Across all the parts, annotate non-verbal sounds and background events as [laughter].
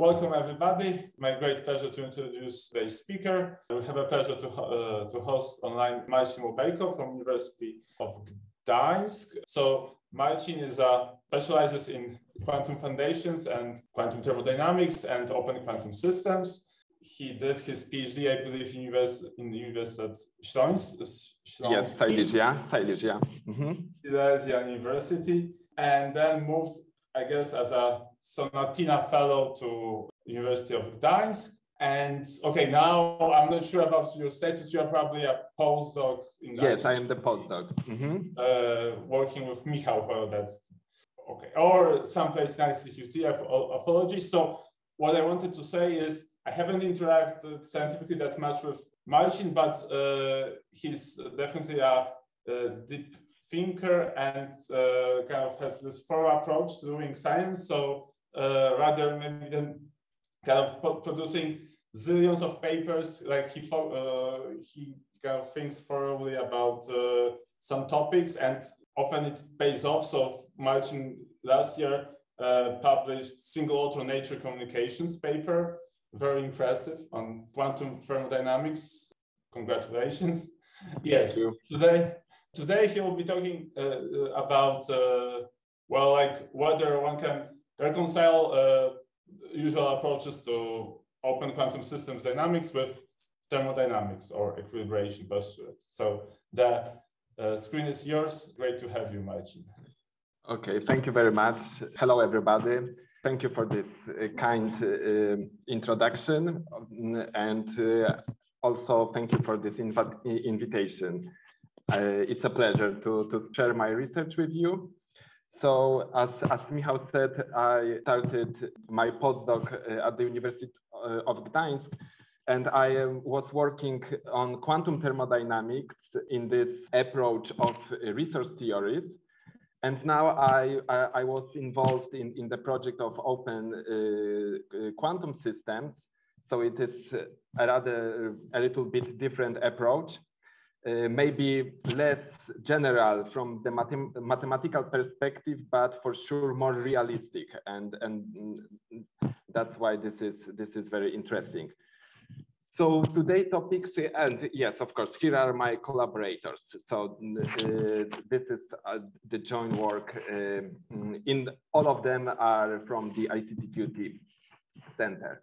Welcome, everybody. My great pleasure to introduce today's speaker. We have a pleasure to, uh, to host online Marcin Łobejko from University of Gdańsk. So Marcin is a specializes in quantum foundations and quantum thermodynamics and open quantum systems. He did his PhD, I believe, in, US, in the University of Śląsk. Yes, Silesia, Silesia. Mm-hmm. Silesia University, and then moved, I guess, as a Sonatina Fellow to University of Gdańsk. And okay, now I'm not sure about your status. You are probably a postdoc in Yes, I am the postdoc. Mm-hmm. Uh, working with Michał That's Okay, or someplace in ICTQT. Apologies. So what I wanted to say is I haven't interacted scientifically that much with Marcin, but uh, he's definitely a, a, deep thinker and uh, kind of has this thorough approach to doing science. So uh, rather maybe than kind of producing zillions of papers. Like he uh, he kind of thinks thoroughly about uh, some topics, and often it pays off. So Marcin last year uh, published single author Nature Communications paper, very impressive on quantum thermodynamics. Congratulations! Yes, today today he will be talking uh, about uh, well, like whether one can reconcile uh, usual approaches to open quantum systems dynamics with thermodynamics or equilibration postulates. So the uh, screen is yours. Great to have you, Marcin. Okay, thank you very much. Hello, everybody. Thank you for this uh, kind uh, introduction. And uh, also thank you for this inv invitation. Uh, it's a pleasure to, to share my research with you. So as, as said, I started my postdoc uh, at the University uh, of Gdańsk and I um, was working on quantum thermodynamics in this approach of uh, resource theories. And now I, I, I, was involved in, in the project of open uh, quantum systems. So it is a rather a little bit different approach. Uh, maybe less general from the mathem mathematical perspective, but for sure more realistic. And, and that's why this is, this is very interesting. So today topics, and yes, of course, here are my collaborators. So uh, this is uh, the joint work. Uh, in all of them are from the ICTQT Center.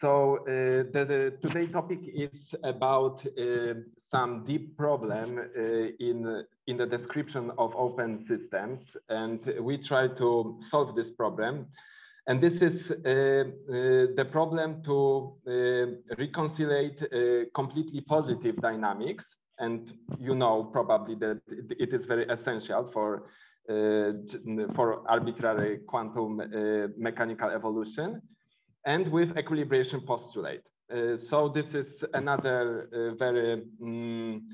So uh, the, the, today topic is about uh, some deep problem uh, in, in the description of open systems. And we try to solve this problem. And this is uh, uh, the problem to uh, reconcile completely positive dynamics. And you know probably that it is very essential for for arbitrary quantum mechanical evolution and with equilibration postulate. Uh, so this is another uh, very um,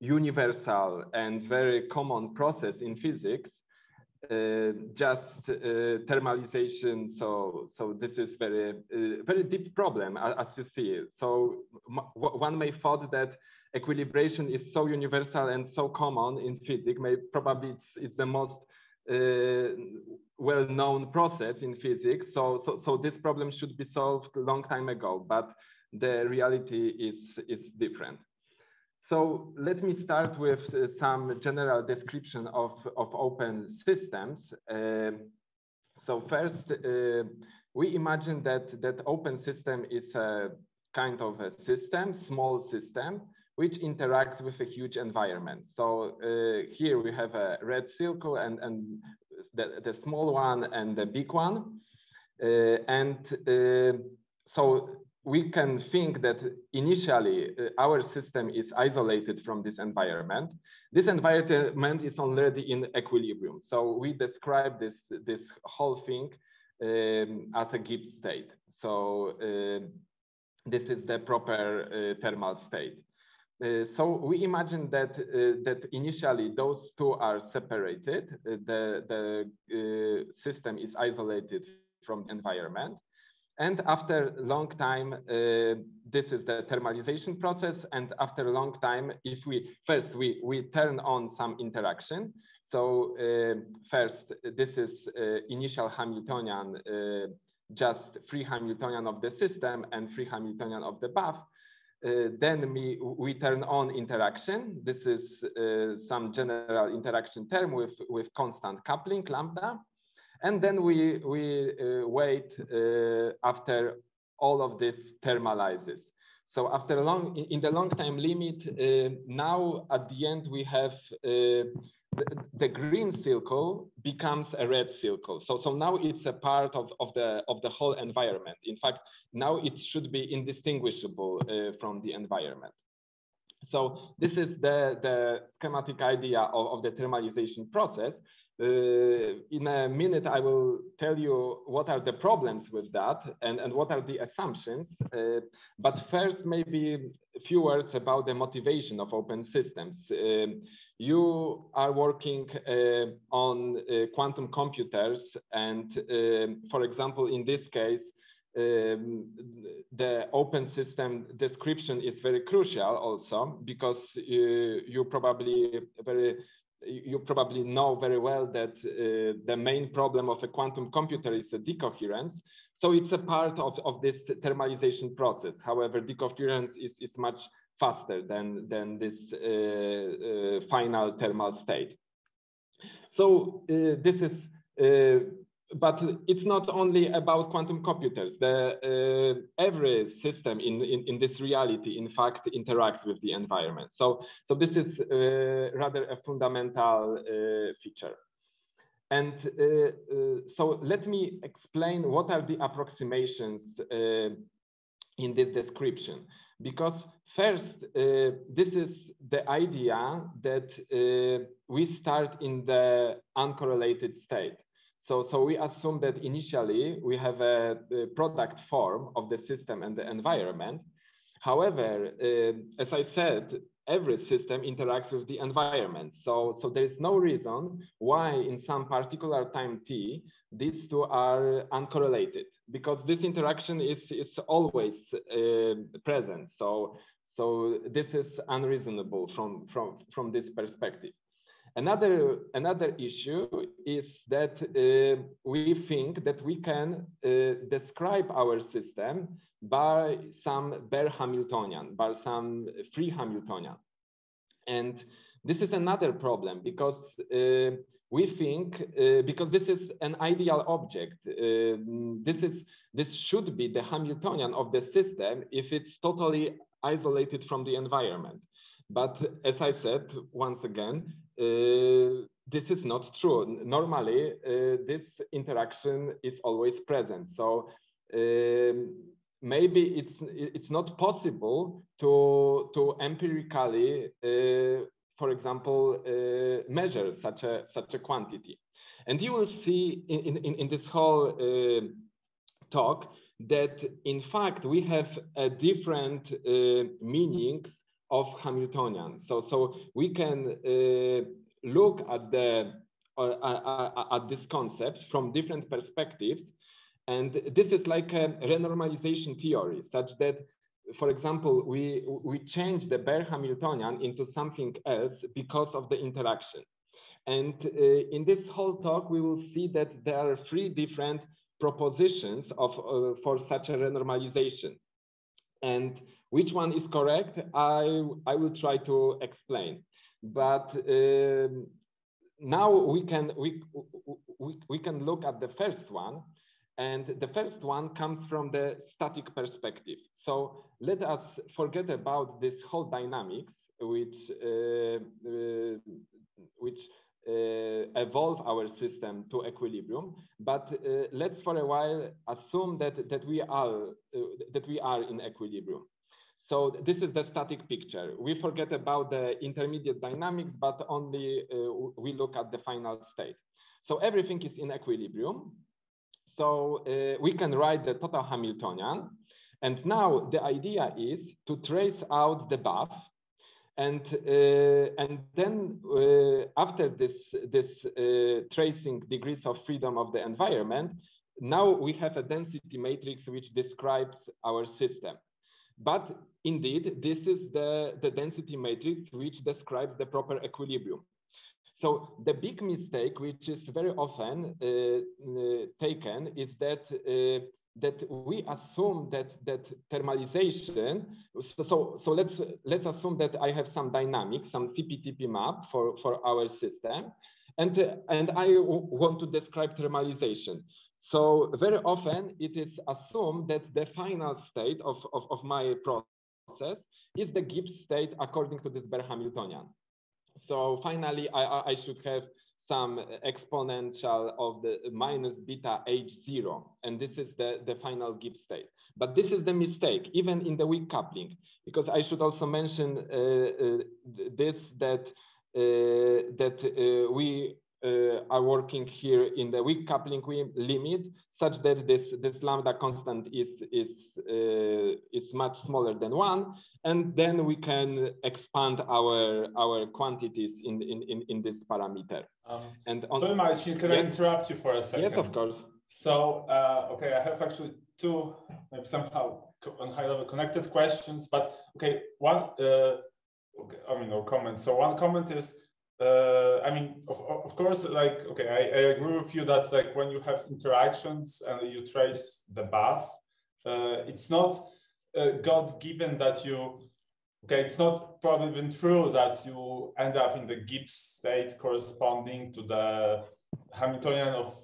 universal and very common process in physics, uh, just uh, thermalization. So, so this is very, uh, very deep problem as you see. So one may thought that equilibration is so universal and so common in physics. May probably it's, it's the most uh, well-known process in physics. So, so, so this problem should be solved a long time ago, but the reality is, is different. So let me start with uh, some general description of, of open systems. Uh, so first, uh, we imagine that, that open system is a kind of a system, small system, which interacts with a huge environment. So uh, here we have a red circle and, and the, the small one and the big one. Uh, and uh, so we can think that initially uh, our system is isolated from this environment. This environment is already in equilibrium. So we describe this, this whole thing um, as a Gibbs state. So uh, this is the proper uh, thermal state. Uh, so we imagine that uh, that initially those two are separated. Uh, the the uh, system is isolated from the environment, and after long time, this is the thermalization process. And after a long time, if we first we we turn on some interaction. So first, this is initial Hamiltonian just free Hamiltonian of the system and free Hamiltonian of the bath, uh, then we, we turn on interaction. This is uh, some general interaction term with, with constant coupling, lambda. And then we, we uh, wait uh, after all of this thermalizes. So after long, in the long time limit, uh, now at the end we have uh, the, green circle becomes a red circle. So, so now it's a part of, of, the, of the whole environment. In fact, now it should be indistinguishable uh, from the environment. So this is the, the schematic idea of, of the thermalization process. Uh, in a minute, I will tell you what are the problems with that and, and what are the assumptions. Uh, but first, maybe a few words about the motivation of open systems. Uh, you are working on quantum computers, and for example, in this case, um, the open system description is very crucial also because uh, you probably very you probably know very well that uh, the main problem of a quantum computer is a decoherence. So it's a part of, of this thermalization process. However, decoherence is, is much faster than, than this uh, uh, final thermal state. So uh, this is uh, but it's not only about quantum computers. The, uh, every system in, in, in, this reality, in fact, interacts with the environment. So, so this is uh, rather a fundamental uh, feature. And uh, uh, so let me explain what are the approximations uh, in this description. Because first, this is the idea that we start in the uncorrelated state. So, so we assume that initially we have a, a product form of the system and the environment. However, uh, as I said, every system interacts with the environment. So, so there is no reason why in some particular time t, these two are uncorrelated because this interaction is, is always uh, present. So, so this is unreasonable from, from, from this perspective. Another, another issue is that uh, we think that we can uh, describe our system by some bare Hamiltonian, by some free Hamiltonian. And this is another problem because uh, we think, uh, because this is an ideal object, uh, this, is, this should be the Hamiltonian of the system if it's totally isolated from the environment. But as I said, once again, this is not true. Normally, uh, this interaction is always present. So um, maybe it's it's not possible to to empirically, uh, for example, uh, measure such a such a quantity. And you will see in in, in this whole uh, talk that in fact we have a different uh, meanings of Hamiltonian. So, so we can uh, look at the uh, uh, at this concept from different perspectives, and this is like a renormalization theory, such that, for example, we we change the bare Hamiltonian into something else because of the interaction. And uh, in this whole talk, we will see that there are three different propositions of uh, for such a renormalization. And which one is correct? I, I will try to explain. But um, now we can, we, we, we can look at the first one. And the first one comes from the static perspective. So let us forget about this whole dynamics, which, uh, uh, which uh, evolve our system to equilibrium. But uh, let's for a while assume that, that, we are, uh, that we are in equilibrium. So this is the static picture. We forget about the intermediate dynamics, but only uh, we look at the final state. So everything is in equilibrium. So uh, we can write the total Hamiltonian. And now the idea is to trace out the bath. And, uh, and then uh, after this, this uh, tracing degrees of freedom of the environment, now we have a density matrix which describes our system. But indeed, this is the, the density matrix which describes the proper equilibrium. So the big mistake, which is very often uh, taken, is that uh, that we assume that that thermalization. So, so so let's let's assume that I have some dynamics, some CPTP map for for our system, and and I want to describe thermalization. So very often it is assumed that the final state of, of, of my process is the Gibbs state according to this bare Hamiltonian. So finally, I, I should have some exponential of the minus beta h0. And this is the, the final Gibbs state. But this is the mistake, even in the weak coupling, because I should also mention uh, uh, this, that, uh, that uh, we are working here in the weak coupling limit such that this, this lambda constant is, is, uh, is much smaller than one. And then we can expand our, our quantities in, in, in, in this parameter. Um, and on, so Marcin, can yes? I interrupt you for a second? Yes, of course. So, uh, okay, I have actually two maybe somehow on high level connected questions, but okay, one, uh, okay, I mean, no comment. So one comment is, uh, I mean, of, of course, like, okay, I, I, agree with you that like when you have interactions and you trace the path, uh, it's not uh, God given that you, okay, it's not probably even true that you end up in the Gibbs state corresponding to the Hamiltonian of,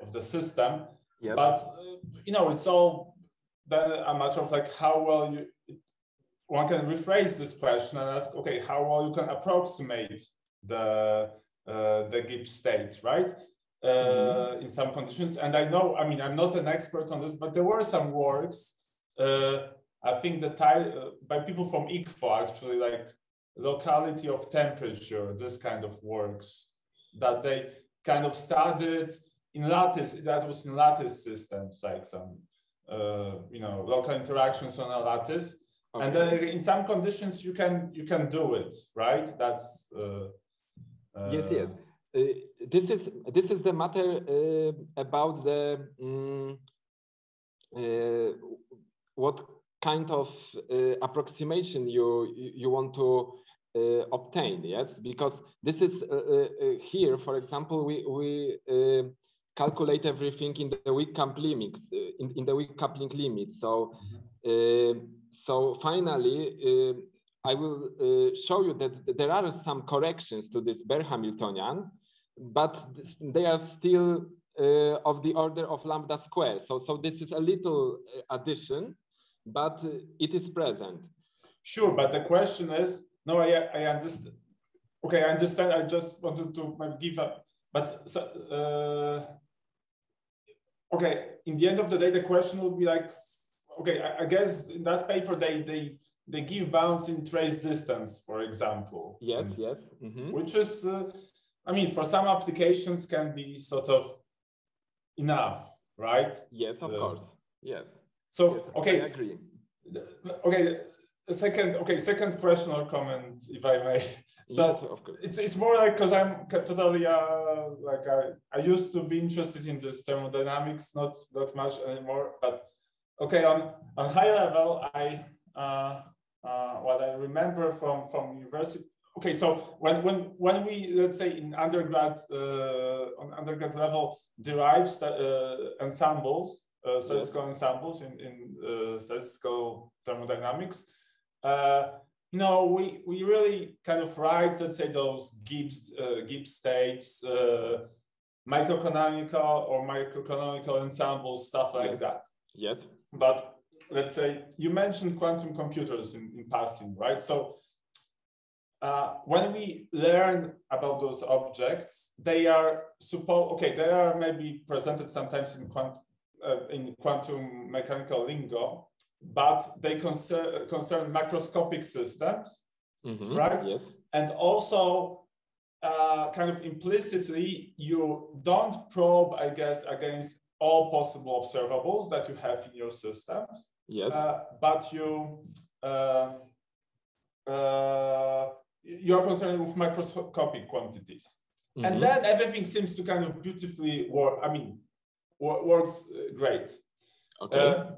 of the system. Yep. But, uh, you know, it's all then a matter of like how well you, one can rephrase this question and ask, okay, how well you can approximate the uh, the Gibbs state, right? Uh, mm-hmm. In some conditions, and I know, I mean, I'm not an expert on this, but there were some works. Uh, I think the uh, by people from ICFO actually, like locality of temperature, this kind of works that they kind of studied in lattice. That was in lattice systems, like some uh, you know local interactions on a lattice. Okay. And then in some conditions you can you can do it, right? That's uh, yes, yes. Uh, this is this is the matter uh, about the um, what kind of approximation you you want to obtain. Yes, because this is here, for example, we we calculate everything in the weak coupling limits, in, in the weak coupling limit. So, uh, so finally, uh, I will uh, show you that there are some corrections to this bare Hamiltonian, but they are still uh, of the order of lambda square. So, so this is a little uh, addition, but uh, it is present. Sure, but the question is, no, I, I understand. Okay, I understand. I just wanted to give up, but uh, okay, in the end of the day, the question would be like, okay, I, I guess in that paper they they they give bounds in trace distance, for example. Yes, yes. Mm -hmm. Which is, uh, I mean, for some applications can be sort of enough, right? Yes, of uh, course. Yes. So, yes, okay. I agree. Okay, a second, okay, second question or comment, if I may. So yes, of course. it's, it's more like because I'm totally uh, like I, I used to be interested in this thermodynamics, not that much anymore. But okay, on on high level, I uh, uh, what I remember from from university. Okay, so when when when we let's say in undergrad uh, on undergrad level derive uh, ensembles, uh, statistical yeah. ensembles in in uh, statistical thermodynamics, uh, you we we really kind of write let's say those Gibbs uh, Gibbs states, uh, microcanonical or microcanonical ensembles, stuff like that. Yes. But let's say you mentioned quantum computers in, in passing, right? So uh, when we learn about those objects, they are supposed, okay, they are maybe presented sometimes in, quant, uh, in quantum mechanical lingo, but they concern, concern macroscopic systems, mm-hmm, right? Yes. And also, uh, kind of implicitly, you don't probe, I guess, against all possible observables that you have in your systems. Yes. Uh, but you uh, uh, you're concerned with microscopic quantities, mm -hmm. and then everything seems to kind of beautifully work. I mean, works great. Okay. Uh,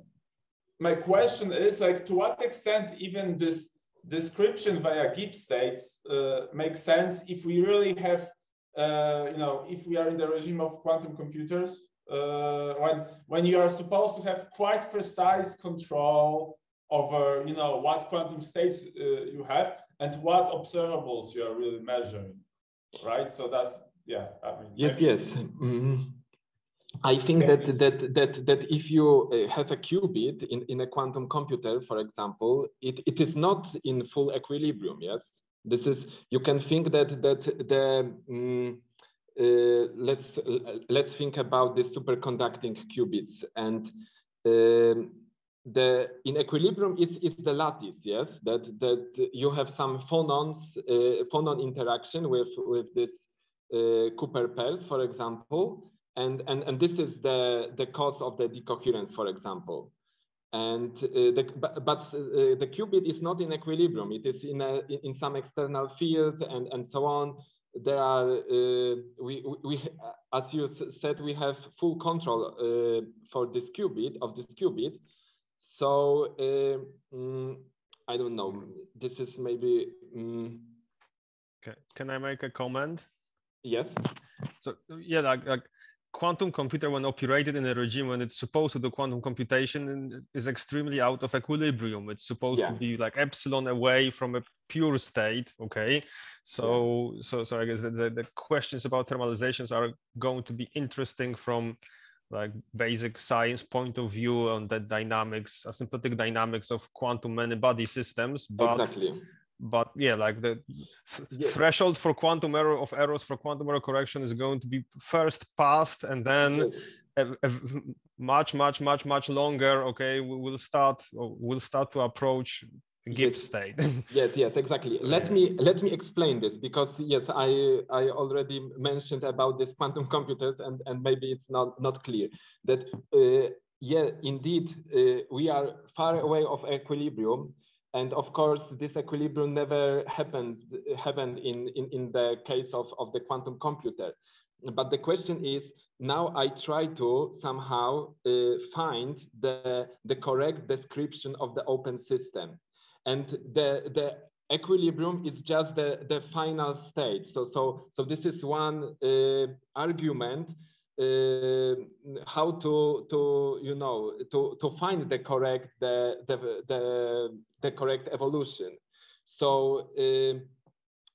my question is like, to what extent even this description via Gibbs states uh, makes sense if we really have uh, you know, if we are in the regime of quantum computers, uh, when when you are supposed to have quite precise control over, you know, what quantum states uh, you have and what observables you are really measuring, right? So that's yeah. I mean, yes, yes. Mm -hmm. I think that, that, that, that if you uh, have a qubit in, in a quantum computer, for example, it, it is not in full equilibrium, yes? This is, you can think that, that the, um, let's, uh, let's think about the superconducting qubits and um, the in equilibrium is, is the lattice, yes, that, that you have some phonons, uh, phonon interaction with, with this uh, Cooper pairs, for example, and, and, and this is the, the cause of the decoherence, for example. And uh, the, but, but uh, the qubit is not in equilibrium. It is in, a, in some external field and, and so on. There are, uh, we, we, as you said, we have full control uh, for this qubit, of this qubit. So mm, I don't know, this is maybe. Mm, okay. Can I make a comment? Yes. So yeah, like, like quantum computer when operated in a regime when it's supposed to do quantum computation is extremely out of equilibrium it's supposed yeah. to be like epsilon away from a pure state okay so yeah. so so i guess the, the, the, questions about thermalizations are going to be interesting from like basic science point of view on the dynamics asymptotic dynamics of quantum many body systems but exactly but yeah like the yeah. threshold for quantum error of errors for quantum error correction is going to be first passed and then a, a much much much much longer okay we will start we'll start to approach Gibbs yes. state [laughs] yes yes exactly let me let me explain this because yes i i already mentioned about this quantum computers and and maybe it's not not clear that uh, yeah indeed uh, we are far away of equilibrium and of course, this equilibrium never happened, happened in, in, in the case of, of the quantum computer. But the question is, now I try to somehow uh, find the, the correct description of the open system. And the, the equilibrium is just the, the final state. So, so, so this is one uh, argument how to to you know to to find the correct the the the, the correct evolution. So uh,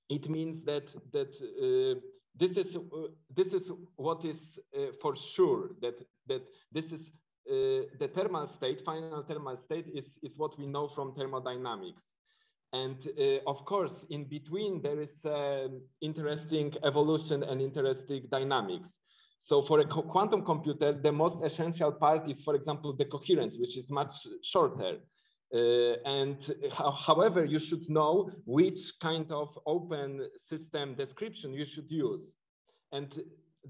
it means that that uh, this is uh, this is what is uh, for sure that that this is uh, the thermal state final thermal state is is what we know from thermodynamics. And of course in between there is interesting evolution and interesting dynamics so for a quantum computer, the most essential part is, for example, the coherence, which is much shorter. Uh, and however, you should know which kind of open system description you should use. And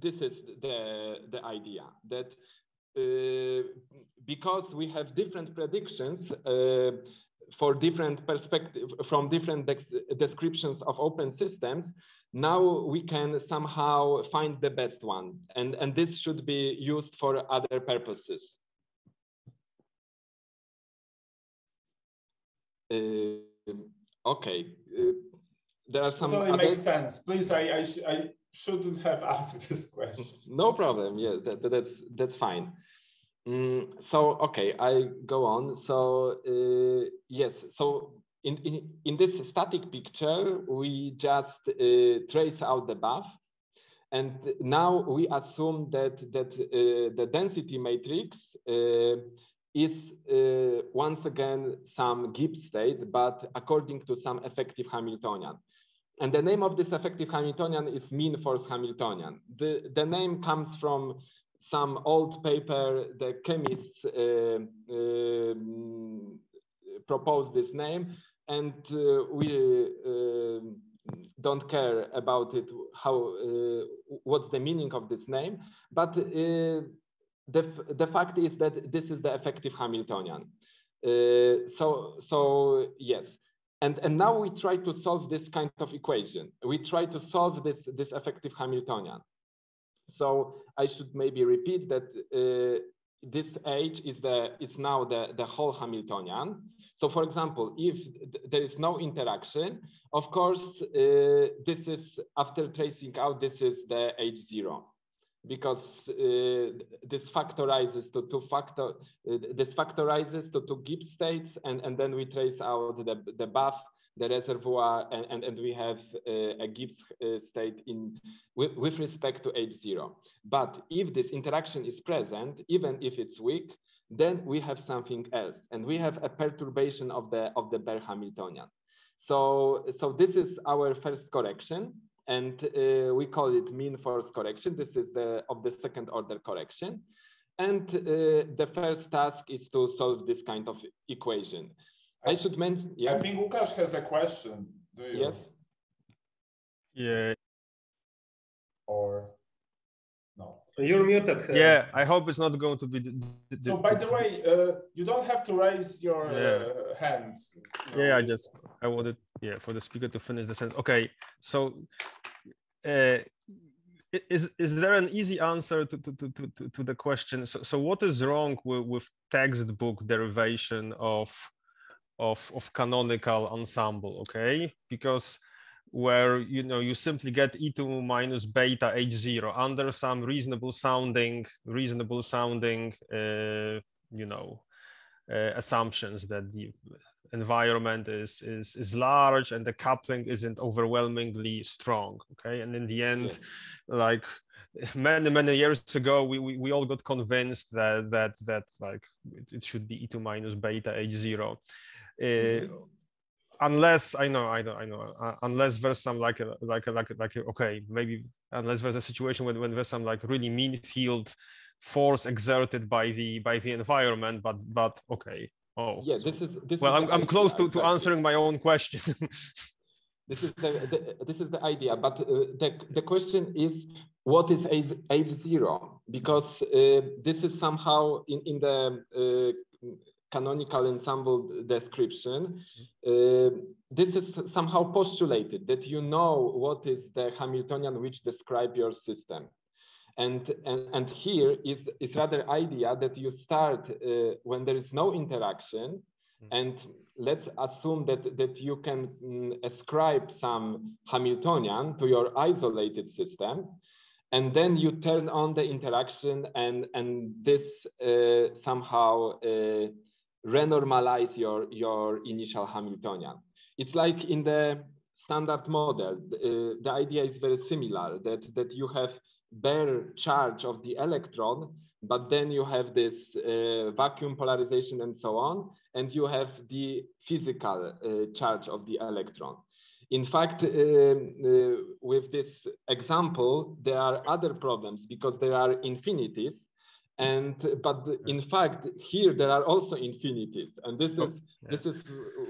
this is the, the idea that uh, because we have different predictions uh, for different perspective from different descriptions of open systems, now we can somehow find the best one and and this should be used for other purposes. Uh, okay uh, there are some totally other... makes sense. Please i I, sh I shouldn't have [laughs] asked this question. No problem. Yeah that, that's that's fine. Mm, so okay i go on. So uh, yes so in, in, in this static picture, we just uh, trace out the bath. And now we assume that, that uh, the density matrix uh, is uh, once again some Gibbs state, but according to some effective Hamiltonian. And the name of this effective Hamiltonian is mean force Hamiltonian. The, the name comes from some old paper, the chemists uh, uh, proposed this name, and uh, we uh, don't care about it how uh, what's the meaning of this name but the, the fact is that this is the effective hamiltonian. So so yes. And and now we try to solve this kind of equation. We try to solve this this effective hamiltonian. So i should maybe repeat that uh, this H is the is now the, the whole Hamiltonian. So for example, if th there is no interaction, of course, uh, this is after tracing out, this is the H0 because uh, this factorizes to two factor, uh, this factorizes to two Gibbs states and, and then we trace out the, the bath the reservoir and, and, and we have uh, a Gibbs uh, state in with, with respect to H0. But if this interaction is present, even if it's weak, then we have something else and we have a perturbation of the of the bare Hamiltonian. So, so this is our first correction and uh, we call it mean force correction. This is the of the second order correction. And uh, the first task is to solve this kind of equation. I, I should mention, yeah. I think Lukasz has a question. Do you? Yes. Yeah. Or no. You're muted. Uh, yeah, I hope it's not going to be. The, the, so, by the way, uh, you don't have to raise your yeah. uh, hand. You know? Yeah, I just I wanted yeah for the speaker to finish the sentence. Okay, so uh, is is there an easy answer to to to to, to the question? So, so what is wrong with, with textbook derivation of of of canonical ensemble? Okay, because where you know you simply get e2 minus beta h0 under some reasonable sounding reasonable sounding uh, you know uh, assumptions that the environment is, is is large and the coupling isn't overwhelmingly strong okay and in the end yeah. like many many years ago we, we, we all got convinced that that that like it, it should be e2 minus beta h0 uh, mm-hmm unless I know, I know, I know, uh, unless there's some like a, like a, like a, like a, okay, maybe unless there's a situation when, when there's some like really mean field force exerted by the by the environment, but but okay. Oh, yeah, this is this well, is I'm I'm close to, to answering my own question. [laughs] this is the, the, this is the idea, but uh, the the question is what is age, age zero because uh, this is somehow in in the uh, canonical ensemble description, uh, this is somehow postulated that you know what is the Hamiltonian which describe your system. And, and, and here is, is rather idea that you start uh, when there is no interaction hmm. and let's assume that, that you can mm, ascribe some Hamiltonian to your isolated system and then you turn on the interaction and, and this uh, somehow uh, renormalize your, your initial Hamiltonian. It's like in the standard model, uh, the idea is very similar, that, that you have bare charge of the electron, but then you have this uh, vacuum polarization and so on, and you have the physical uh, charge of the electron. In fact, uh, uh, with this example, there are other problems because there are infinities and but in fact here there are also infinities. And this oh, is yeah. this is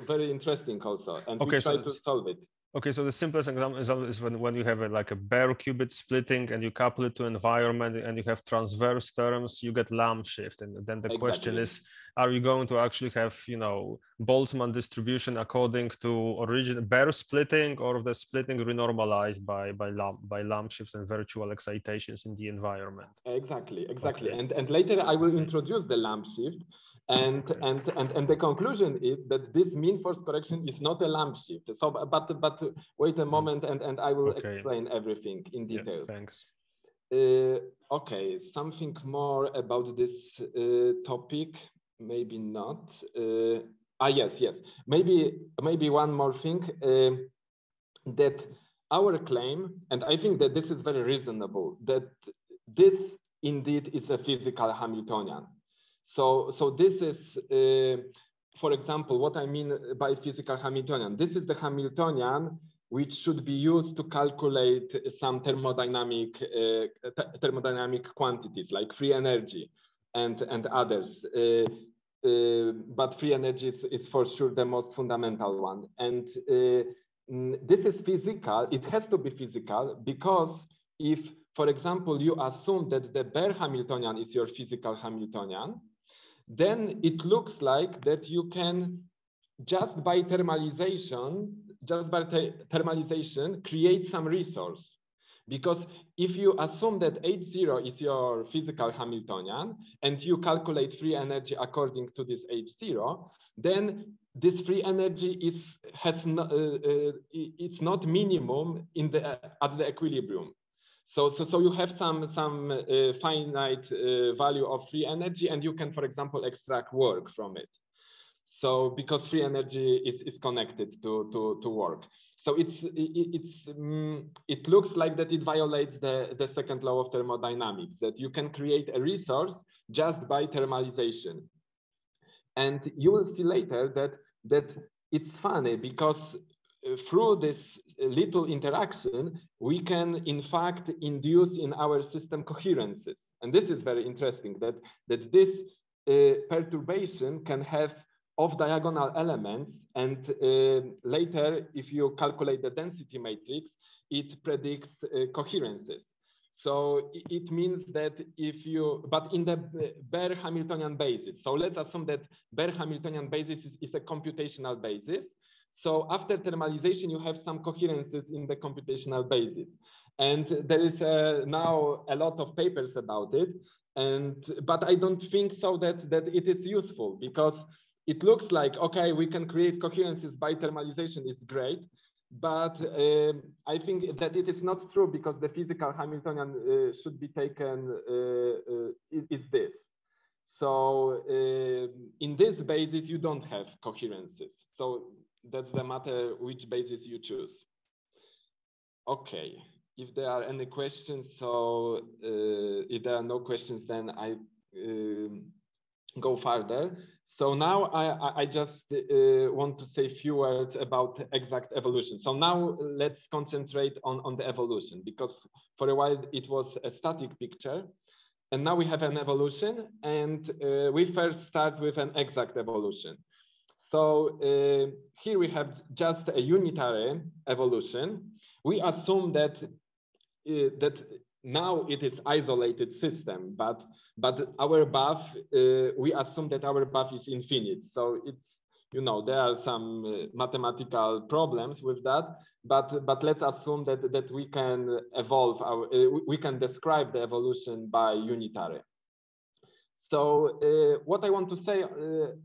very interesting also. And okay, we try so, to solve it okay so the simplest example is when, when you have a, like a bare qubit splitting and you couple it to environment and you have transverse terms you get Lamb shift and then the exactly. question is are you going to actually have you know boltzmann distribution according to original bare splitting or the splitting renormalized by by Lamb by Lamb shifts and virtual excitations in the environment exactly exactly okay. and and later i will introduce the Lamb shift and, and and and the conclusion is that this mean force correction is not a Lamb shift so but but wait a hmm. moment and and i will okay. explain everything in detail yeah, thanks uh, okay something more about this uh, topic maybe not. Uh, ah, yes, yes. Maybe, maybe one more thing uh, that our claim, and I think that this is very reasonable, that this indeed is a physical Hamiltonian. So, so this is, uh, for example, what I mean by physical Hamiltonian. This is the Hamiltonian which should be used to calculate some thermodynamic uh, thermodynamic quantities like free energy and, and others. Uh, uh, but free energy is, is, for sure the most fundamental one. And uh, this is physical. It has to be physical because if, for example, you assume that the bare Hamiltonian is your physical Hamiltonian, then it looks like that you can just by thermalization, just by thermalization, create some resource Because if you assume that H0 is your physical Hamiltonian and you calculate free energy according to this H0, then this free energy is has no, uh, uh, it's not minimum in the at the equilibrium. So, so, so you have some, some uh, finite uh, value of free energy and you can, for example, extract work from it. So because free energy is, is connected to, to, to work. So it's, it, it's, um, it looks like that it violates the, the second law of thermodynamics, that you can create a resource just by thermalization. And you will see later that, that it's funny because through this little interaction, we can in fact induce in our system coherences. And this is very interesting that, that this uh, perturbation can have off-diagonal elements. And uh, later, if you calculate the density matrix, it predicts uh, coherences. So it means that if you, but in the bare Hamiltonian basis. So let's assume that bare Hamiltonian basis is, is a computational basis. So after thermalization, you have some coherences in the computational basis. And there is uh, now a lot of papers about it. And, but I don't think so that, that it is useful because it looks like, okay, we can create coherences by thermalization is great. But uh, I think that it is not true because the physical Hamiltonian uh, should be taken uh, uh is, is, this. So uh, in this basis, you don't have coherences. So that's the matter which basis you choose. Okay, if there are any questions, so uh, if there are no questions, then I uh, go further. So now I, I just uh, want to say a few words about exact evolution. So now let's concentrate on, on the evolution because for a while it was a static picture and now we have an evolution and uh, we first start with an exact evolution. So uh, here we have just a unitary evolution. We assume that uh, that now it is isolated system, but but our bath uh, we assume that our bath is infinite. So it's you know there are some uh, mathematical problems with that, but but let's assume that that we can evolve our uh, we can describe the evolution by unitary. So uh, what I want to say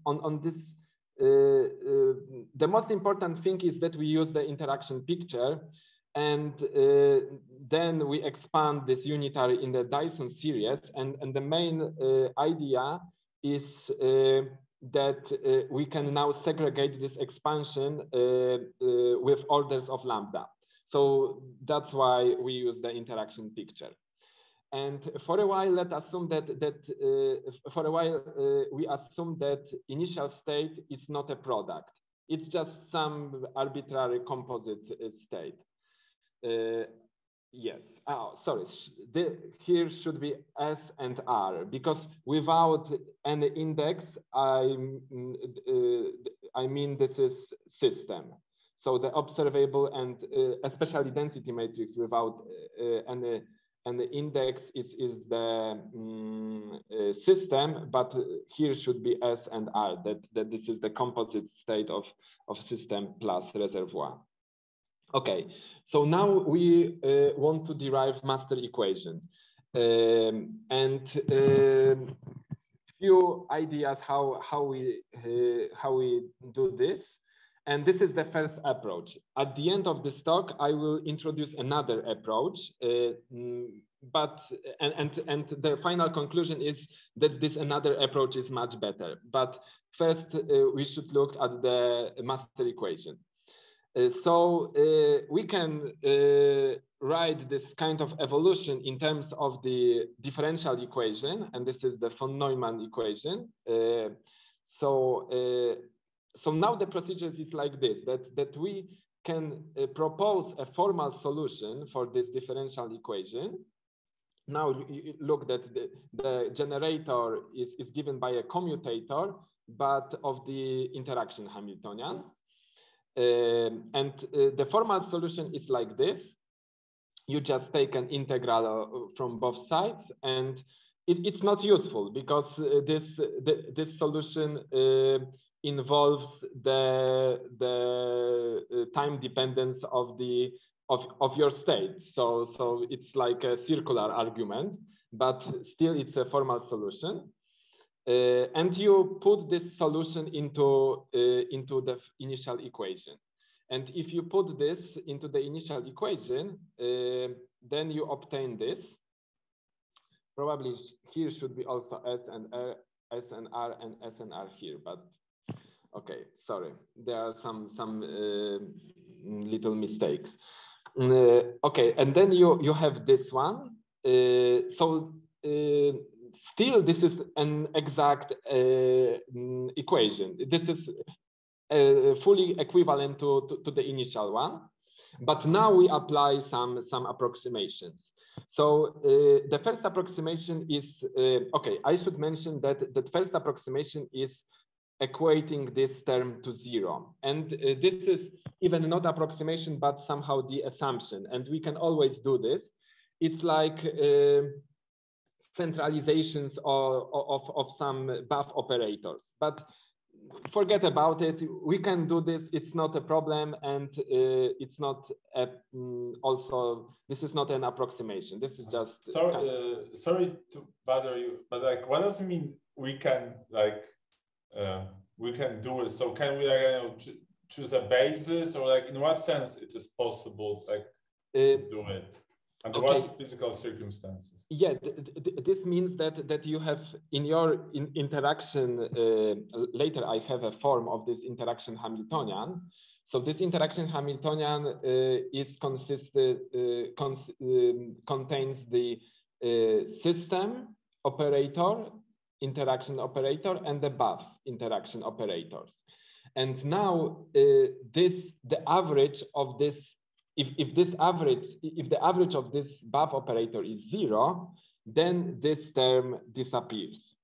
on on this the most important thing is that we use the interaction picture and uh, then we expand this unitary in the Dyson series. And, and the main idea is that uh, we can now segregate this expansion uh, uh, with orders of lambda. So that's why we use the interaction picture. And for a while, let's assume that, that uh, for a while, uh, we assume that initial state is not a product. It's just some arbitrary composite uh, state. Uh, yes, oh, sorry, the, here should be S and R because without any index, I, uh, I mean this is system. So the observable and uh, especially density matrix without any and the index is, is the um, uh, system, but here should be S and R, that, that this is the composite state of, of system plus reservoir. Okay, so now we uh, want to derive master equation. Um, and uh, few ideas how, how, we, uh, how we do this. And this is the first approach. At the end of this talk, I will introduce another approach, uh, mm, but and, and and the final conclusion is that this another approach is much better. But first, uh, we should look at the master equation. Uh, so uh, we can uh, write this kind of evolution in terms of the differential equation, and this is the von Neumann equation. Uh, so now the procedure is like this, that, that we can uh, propose a formal solution for this differential equation. Now look that the, the generator is, is given by a commutator, but of the interaction Hamiltonian. Um, and uh, the formal solution is like this. You just take an integral uh, from both sides and it, it's not useful because uh, this, the, this solution uh, involves the the uh, time dependence of the of, of your state. So, so it's like a circular argument, but still it's a formal solution. Uh, and you put this solution into, uh, into the initial equation. And if you put this into the initial equation, uh, then you obtain this. Probably here should be also S and R, S and R and S and R here, but okay, sorry. There are some, some uh, little mistakes. Uh, okay, and then you, you have this one. Uh, so still this is an exact uh, equation. This is uh, fully equivalent to, to, to, the initial one. But now we apply some, some approximations. So uh, the first approximation is, uh, okay, I should mention that the first approximation is equating this term to zero. And uh, this is even not approximation, but somehow the assumption. And we can always do this. It's like uh, centralizations of, of, of some bath operators. But forget about it. We can do this. It's not a problem, and uh, it's not a, um, also. This is not an approximation. This is just. Sorry, uh, sorry to bother you, but like, what does it mean? We can like, uh, we can do it. So can we like, choose a basis, or like, in what sense it is possible like to uh, do it? Under okay. what physical circumstances? Yeah, th th this means that that you have in your in interaction uh, later. I have a form of this interaction Hamiltonian. So this interaction Hamiltonian uh, is consisted uh, cons um, contains the uh, system operator, interaction operator, and the bath interaction operators. And now uh, this the average of this if, if this average, if the average of this bath operator is zero, then this term disappears.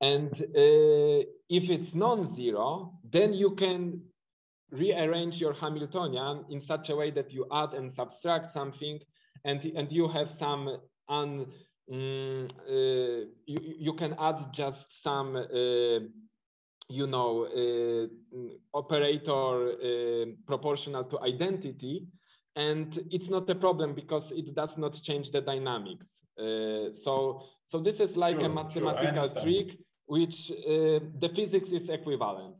And uh, if it's non-zero, then you can rearrange your Hamiltonian in such a way that you add and subtract something and, and you have some un, um, uh, you, you can add just some uh, you know, uh, operator uh, proportional to identity. And it's not a problem because it does not change the dynamics. Uh, so, so this is like sure, a mathematical sure, trick, which the physics is equivalent.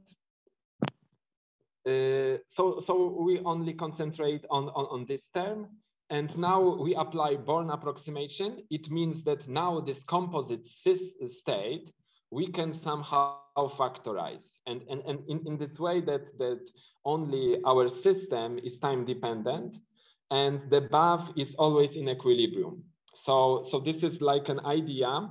Uh, so, so we only concentrate on, on, on, this term. And now we apply Born approximation. It means that now this composite state we can somehow factorize. And, and, and in, in this way that, that only our system is time dependent and the bath is always in equilibrium. So, so this is like an idea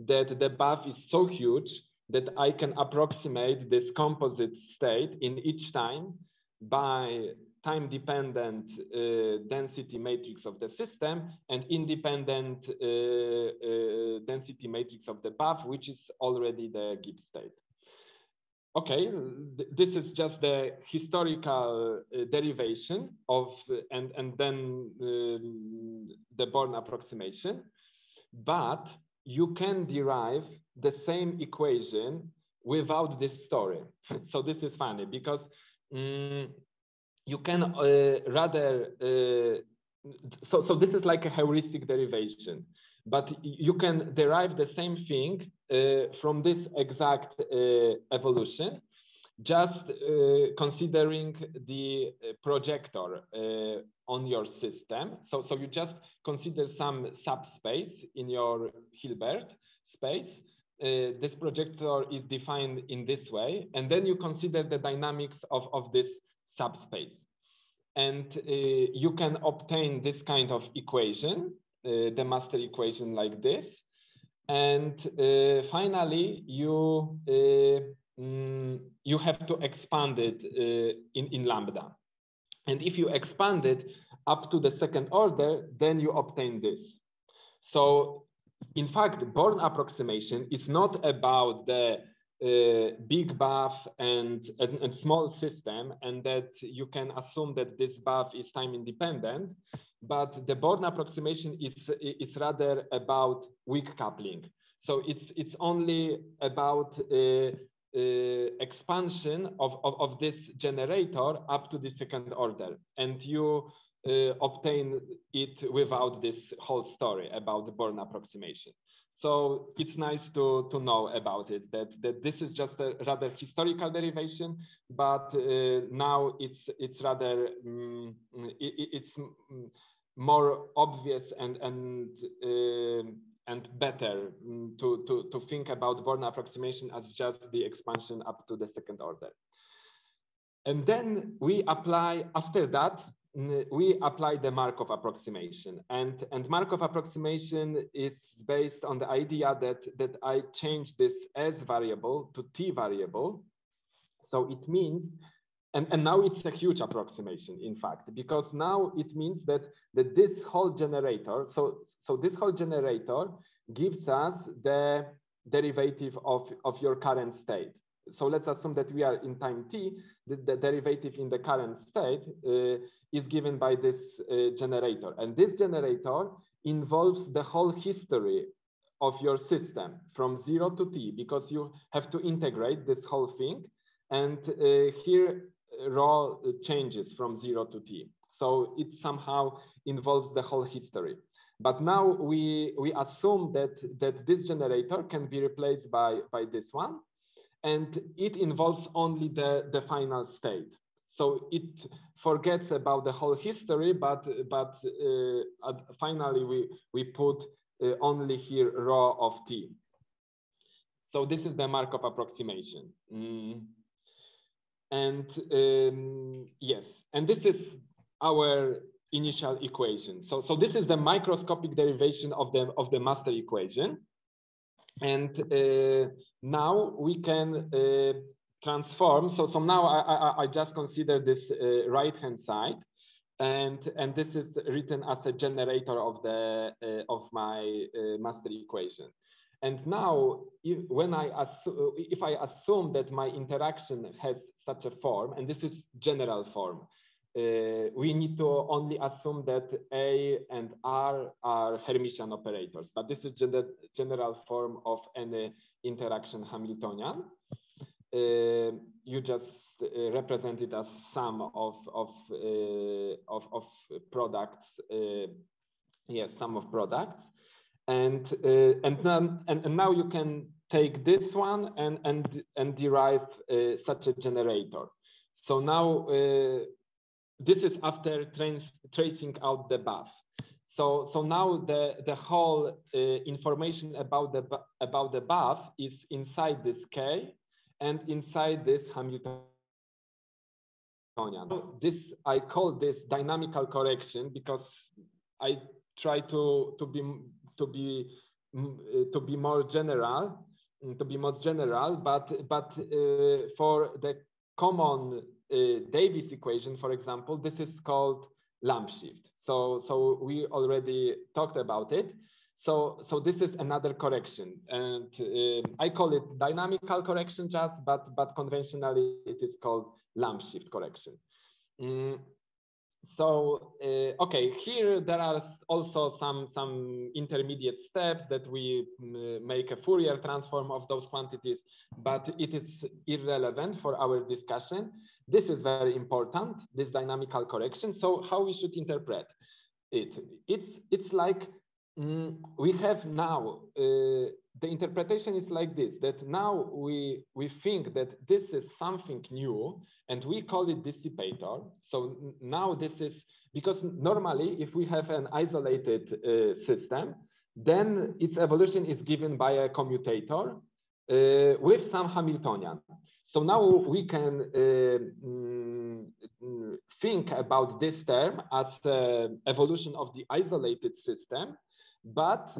that the bath is so huge that I can approximate this composite state in each time by time dependent uh, density matrix of the system and independent uh, uh, density matrix of the bath, which is already the Gibbs state. Okay, th this is just the historical uh, derivation of, and, and then um, the Born approximation, but you can derive the same equation without this story. [laughs] so this is funny because um, you can uh, rather, uh, so, so this is like a heuristic derivation, but you can derive the same thing uh, from this exact uh, evolution, just uh, considering the uh, projector on your system. So, so you just consider some subspace in your Hilbert space. this projector is defined in this way, and then you consider the dynamics of, of this subspace. And uh, you can obtain this kind of equation, uh, the master equation like this. And uh, finally, you, mm, you have to expand it in, in lambda. And if you expand it up to the second order, then you obtain this. So in fact, Born approximation is not about the uh, big bath and a small system, and that you can assume that this bath is time independent. But the Born approximation is, is rather about weak coupling. So it's, it's only about uh, uh, expansion of, of, of, this generator up to the second order. And you uh, obtain it without this whole story about the Born approximation. So it's nice to, to know about it, that, that this is just a rather historical derivation, but uh, now it's, it's rather, um, it, it's more obvious and, and, uh, and better mm, to, to, to think about Born approximation as just the expansion up to the second order. And then we apply, after that, we apply the Markov approximation. And, and Markov approximation is based on the idea that, that I change this S variable to T variable. So it means, and, and now it's a huge approximation, in fact, because now it means that, that this whole generator, so, so this whole generator gives us the derivative of, of your current state. So let's assume that we are in time t, the, the derivative in the current state uh, is given by this uh, generator. And this generator involves the whole history of your system from zero to t, because you have to integrate this whole thing. And uh, here rho changes from zero to t. So it somehow involves the whole history. But now we, we assume that, that this generator can be replaced by, by this one and it involves only the, the final state. So it forgets about the whole history, but, but uh, finally we, we put uh, only here rho of t. So this is the Markov approximation. Mm. And um, yes, and this is our initial equation. So, so this is the microscopic derivation of the, of the master equation. And uh, now we can uh, transform. So, so now I, I, I just consider this uh, right-hand side. And, and this is written as a generator of, the, of my master equation. And now, if, when I if I assume that my interaction has such a form, and this is general form, uh, we need to only assume that A and R are Hermitian operators, but this is the general form of any interaction Hamiltonian. Uh, you just uh, represent it as sum of of uh, of, of, products. Uh, yes, sum of products, and uh, and then and, and now you can take this one and and and derive such a generator. So now this is after tracing out the bath. So, so now the, the whole uh, information about the, about the bath is inside this K and inside this Hamiltonian. So this, I call this dynamical correction because I try to, to be, to be, to be more general, to be more general, but, but uh, for the common uh, Davies equation, for example, this is called Lamb shift. So, so we already talked about it. So, so this is another correction, and uh, I call it dynamical correction just, but but conventionally it is called Lamb shift correction. Mm, so uh, okay here there are also some some intermediate steps that we make a fourier transform of those quantities but it is irrelevant for our discussion. This is very important this dynamical correction. So how we should interpret it? It's it's like mm, we have now uh, the interpretation is like this that now we we think that this is something new and we call it dissipator. So now this is because normally if we have an isolated uh, system then its evolution is given by a commutator uh, with some hamiltonian. So now we can uh, mm, think about this term as the evolution of the isolated system but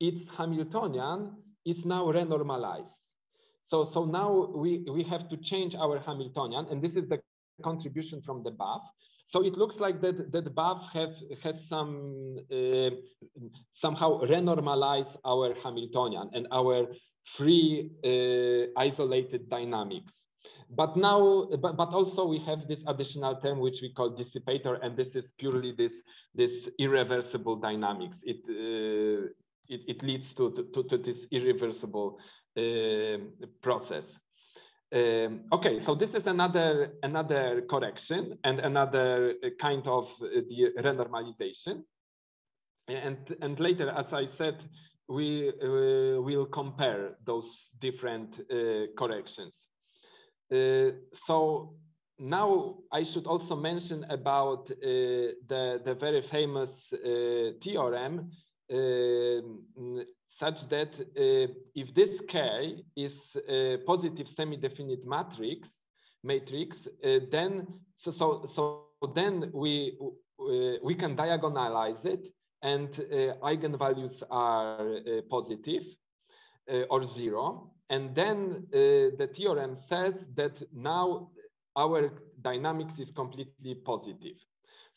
its Hamiltonian is now renormalized. So, so now we, we have to change our Hamiltonian, and this is the contribution from the bath. So it looks like that, that bath have, has some uh, somehow renormalize our Hamiltonian and our free uh, isolated dynamics. But now, but, but also we have this additional term which we call dissipator, and this is purely this this irreversible dynamics. It uh, it, it leads to, to, to, this irreversible uh, process. Um, okay, so this is another another correction and another kind of the renormalization. And and later, as I said, we uh, will compare those different uh, corrections. Uh, so now I should also mention about uh, the, the very famous uh, theorem such that if this K is a positive semi-definite matrix, matrix, then so, so, so then we we can diagonalize it and uh, eigenvalues are uh, positive, uh, or zero. And then the theorem says that now our dynamics is completely positive.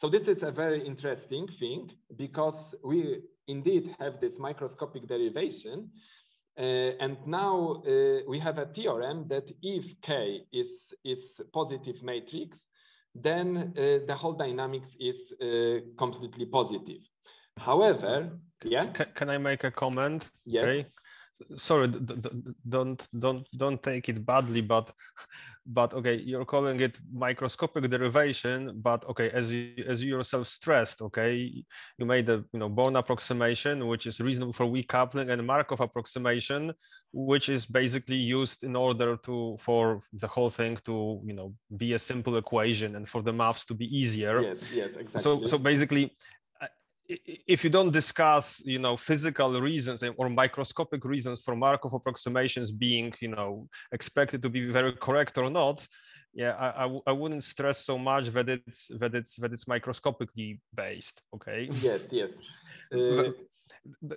So this is a very interesting thing because we indeed have this microscopic derivation. Uh, and now uh, we have a theorem that if K is, is positive matrix, then uh, the whole dynamics is completely positive. However, yeah. Can, can I make a comment? Yes. Okay. Sorry, don't don't don't take it badly, but but okay, you're calling it microscopic derivation, but okay, as you as you yourself stressed, okay, you made a you know Born approximation, which is reasonable for weak coupling, and Markov approximation, which is basically used in order to for the whole thing to you know be a simple equation and for the maths to be easier. Yes, yes, exactly. So so basically if you don't discuss you know physical reasons or microscopic reasons for markov approximations being you know expected to be very correct or not yeah I, I, I wouldn't stress so much that it's that it's that it's microscopically based okay? Yes yes. [laughs] Uh,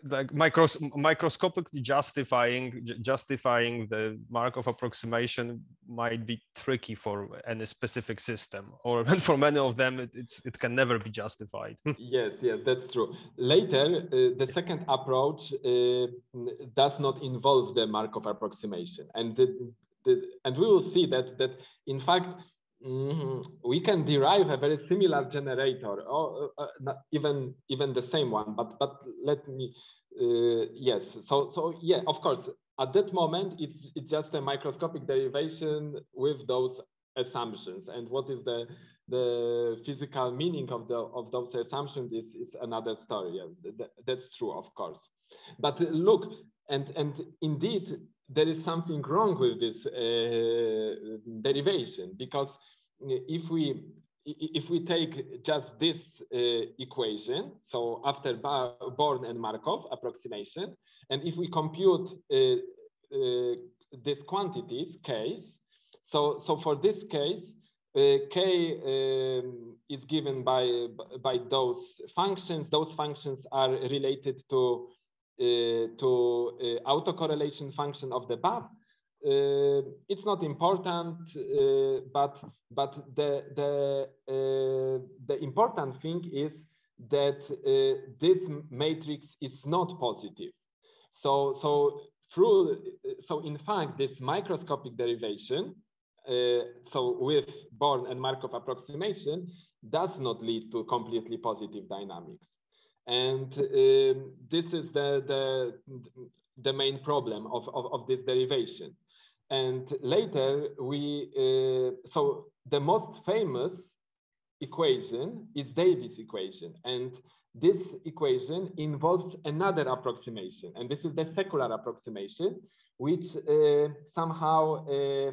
like micros microscopically justifying justifying the Markov approximation might be tricky for any specific system, or [laughs] for many of them, it, it's it can never be justified. [laughs] yes, yes, that's true. Later, uh, the second approach uh, does not involve the Markov approximation, and the, the, and we will see that that in fact Mm -hmm. We can derive a very similar generator, or uh, uh, not even even the same one. But but let me, uh, yes. So so yeah, of course. At that moment, it's it's just a microscopic derivation with those assumptions. And what is the the physical meaning of the of those assumptions is is another story. Yeah, that, that's true, of course. But look, and and indeed there is something wrong with this uh, derivation because if we if we take just this uh, equation, so after Born and Markov approximation, and if we compute uh, uh, these quantities, k's, so, so for this case, uh, k um, is given by, by those functions. Those functions are related to, uh, to uh, autocorrelation function of the bath, uh, it's not important, uh, but but the the uh, the important thing is that this matrix is not positive. So so through so in fact this microscopic derivation uh, so with Born and Markov approximation does not lead to completely positive dynamics. And um, this is the, the, the main problem of, of, of, this derivation. And later we, uh, so the most famous equation is Davies equation. And this equation involves another approximation. And this is the secular approximation, which uh, somehow uh,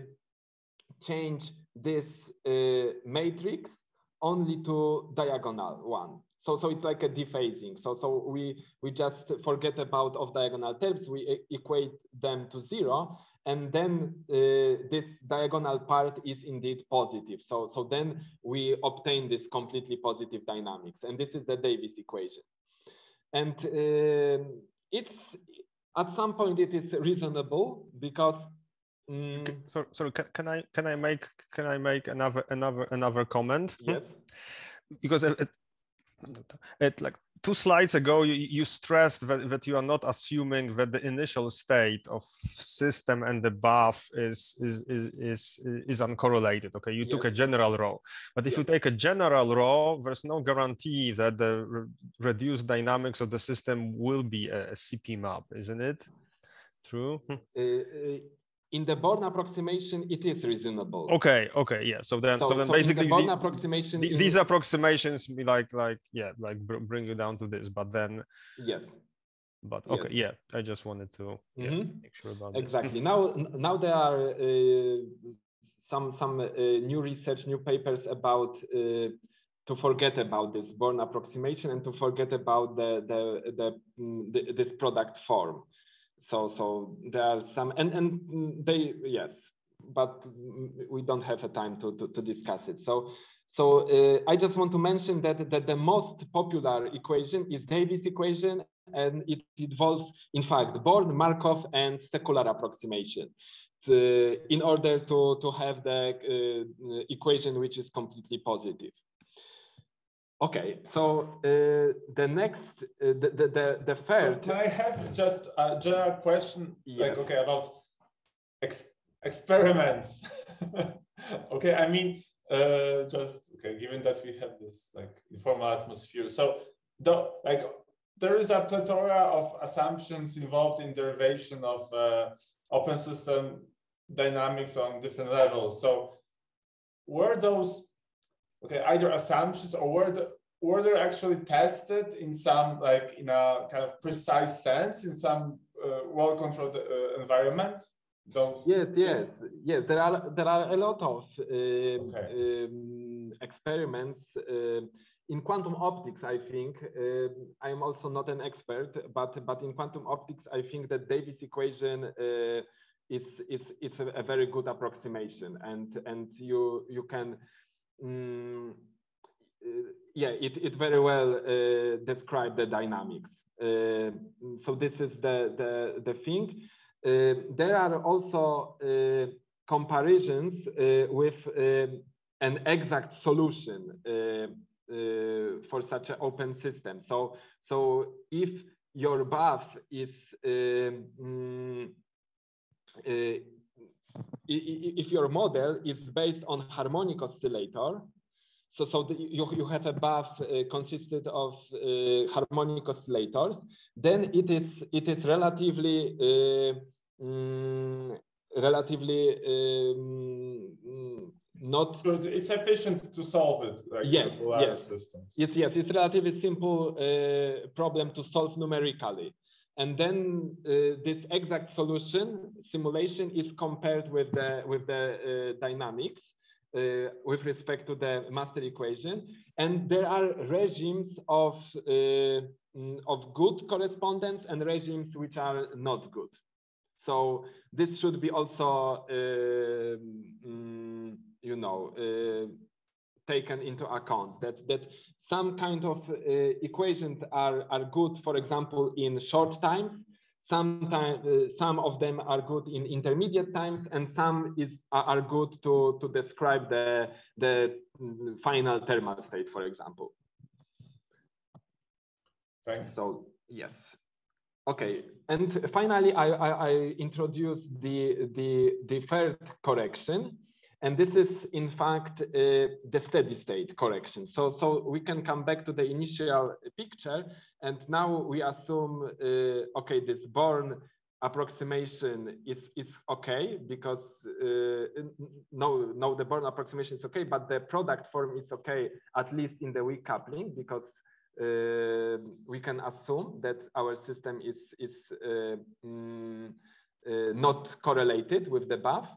change this uh, matrix only to diagonal one. So, so it's like a dephasing. So, so we we just forget about off diagonal terms. We equate them to zero, and then uh, this diagonal part is indeed positive. So, so then we obtain this completely positive dynamics. And this is the Davies equation. And uh, it's at some point it is reasonable because Mm. So, sorry, can, can, I can I make can I make another another another comment? Yes. [laughs] Because it, like two slides ago, you, you stressed that, that you are not assuming that the initial state of system and the bath is, is, is, is, is uncorrelated. Okay, you yes. took a general role, But if yes. you take a general role, there's no guarantee that the re reduced dynamics of the system will be a, a CP map, isn't it? True? Uh, uh, in the Born approximation, it is reasonable. Okay, okay, yeah. So then, so, so then so basically, the Born the, approximation, the, these approximations, like, like, yeah, like bring you down to this. But then, yes. But okay, yes. yeah. I just wanted to mm -hmm. make sure about exactly. now, now there are uh, some some uh, new research, new papers about uh, to forget about this Born approximation and to forget about the the, the, mm, the this product form so so there are some and and they yes but we don't have a time to to, to discuss it. So so uh, i just want to mention that that the most popular equation is davies equation and it involves in fact born markov and secular approximation. To, in order to to have the uh, equation which is completely positive Okay, so uh, the next, uh, the, the, the, the third. So can I have just a general question? Yes. Like, okay, about ex experiments. [laughs] okay, I mean, uh, just, okay, given that we have this like informal atmosphere. So, the, like, there is a plethora of assumptions involved in derivation of uh, open system dynamics on different levels. So, were those okay either assumptions or were the, were they actually tested in some like in a kind of precise sense in some uh, well controlled uh, environment. Those yes yes yes there are there are a lot of uh, okay. um, experiments uh, in quantum optics i think uh, i am also not an expert but but in quantum optics i think that davies equation uh, is is is a, a, very good approximation. And and you you can um, yeah, it, it very well uh, described the dynamics. Uh, so this is the, the, the thing. Uh, there are also uh, comparisons uh, with an exact solution uh, for such an open system. So, so if your bath is um, if your model is based on harmonic oscillator, so, so the, you, you have a bath uh, consisted of uh, harmonic oscillators. Then it is it is relatively uh, mm, relatively um, not. So it's efficient to solve it. Like yes, yes. Systems. Yes, yes. It's relatively simple uh, problem to solve numerically. And then uh, this exact solution simulation is compared with the with the uh, dynamics uh, with respect to the master equation. And there are regimes of, uh, of good correspondence and regimes which are not good. So this should be also, uh, mm, you know, uh, taken into account that, that some kind of uh, equations are, are good, for example, in short times, Sometimes uh, some of them are good in intermediate times, and some is are good to to describe the the final thermal state, for example. Thanks. So yes. Okay, and finally, I, I, I introduced the, the, the third correction, and this is, in fact, uh, the steady state correction. So, so we can come back to the initial picture. And now we assume, uh, okay, this Born approximation is, is okay because uh, no, no, the Born approximation is okay, but the product form is okay, at least in the weak coupling because uh, we can assume that our system is, is uh, mm, uh, not correlated with the bath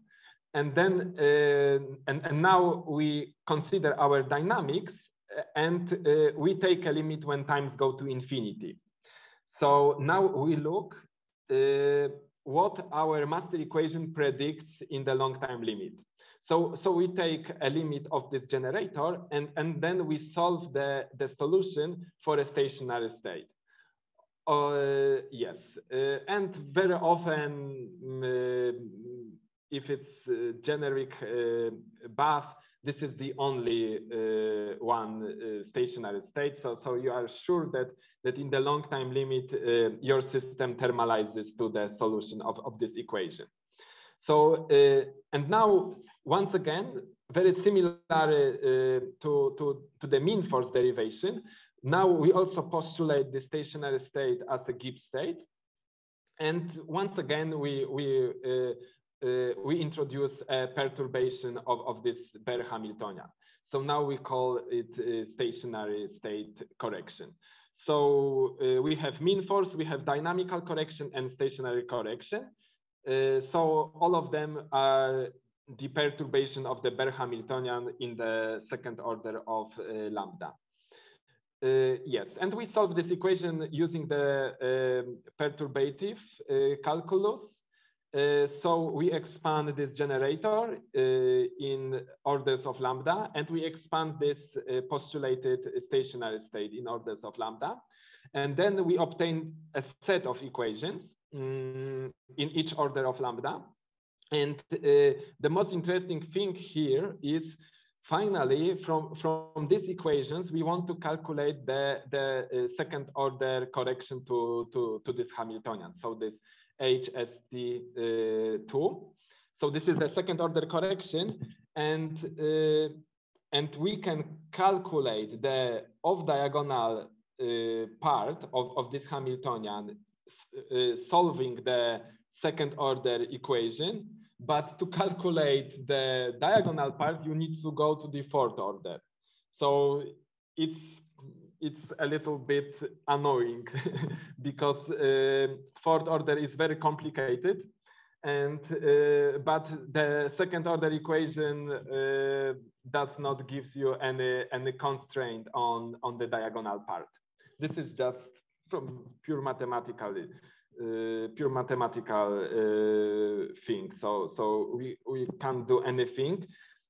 and then uh, and, and now we consider our dynamics uh, and uh, we take a limit when times go to infinity. So now we look uh, what our master equation predicts in the long time limit. So, so we take a limit of this generator and, and then we solve the, the solution for a stationary state. Uh, yes, uh, and very often um, if it's uh, generic uh, bath, this is the only uh, one stationary state. So, so you are sure that, that in the long time limit, your system thermalizes to the solution of, of this equation. So, and now, once again, very similar uh, to, to, to the mean force derivation. Now we also postulate the stationary state as a Gibbs state. And once again, we, we uh, uh, we introduce a perturbation of, of this bare Hamiltonian. So now we call it uh, stationary state correction. So uh, we have mean force, we have dynamical correction and stationary correction. Uh, so all of them are the perturbation of the bare Hamiltonian in the second order of uh, lambda. Uh, yes, and we solve this equation using the um, perturbative uh, calculus. Uh, so we expand this generator uh, in orders of lambda, and we expand this uh, postulated stationary state in orders of lambda. And then we obtain a set of equations um, in each order of lambda. And uh, the most interesting thing here is finally, from, from these equations, we want to calculate the, the uh, second order correction to, to, to this Hamiltonian. So this HST2. Uh, so this is a second order correction and uh, and we can calculate the off diagonal uh, part of, of this Hamiltonian solving the second order equation. But to calculate the diagonal part, you need to go to the fourth order. So it's it's a little bit annoying [laughs] because uh, fourth order is very complicated and uh, but the second order equation uh, does not gives you any any constraint on on the diagonal part. This is just from pure mathematical uh, pure mathematical uh, thing. So so we we can't do anything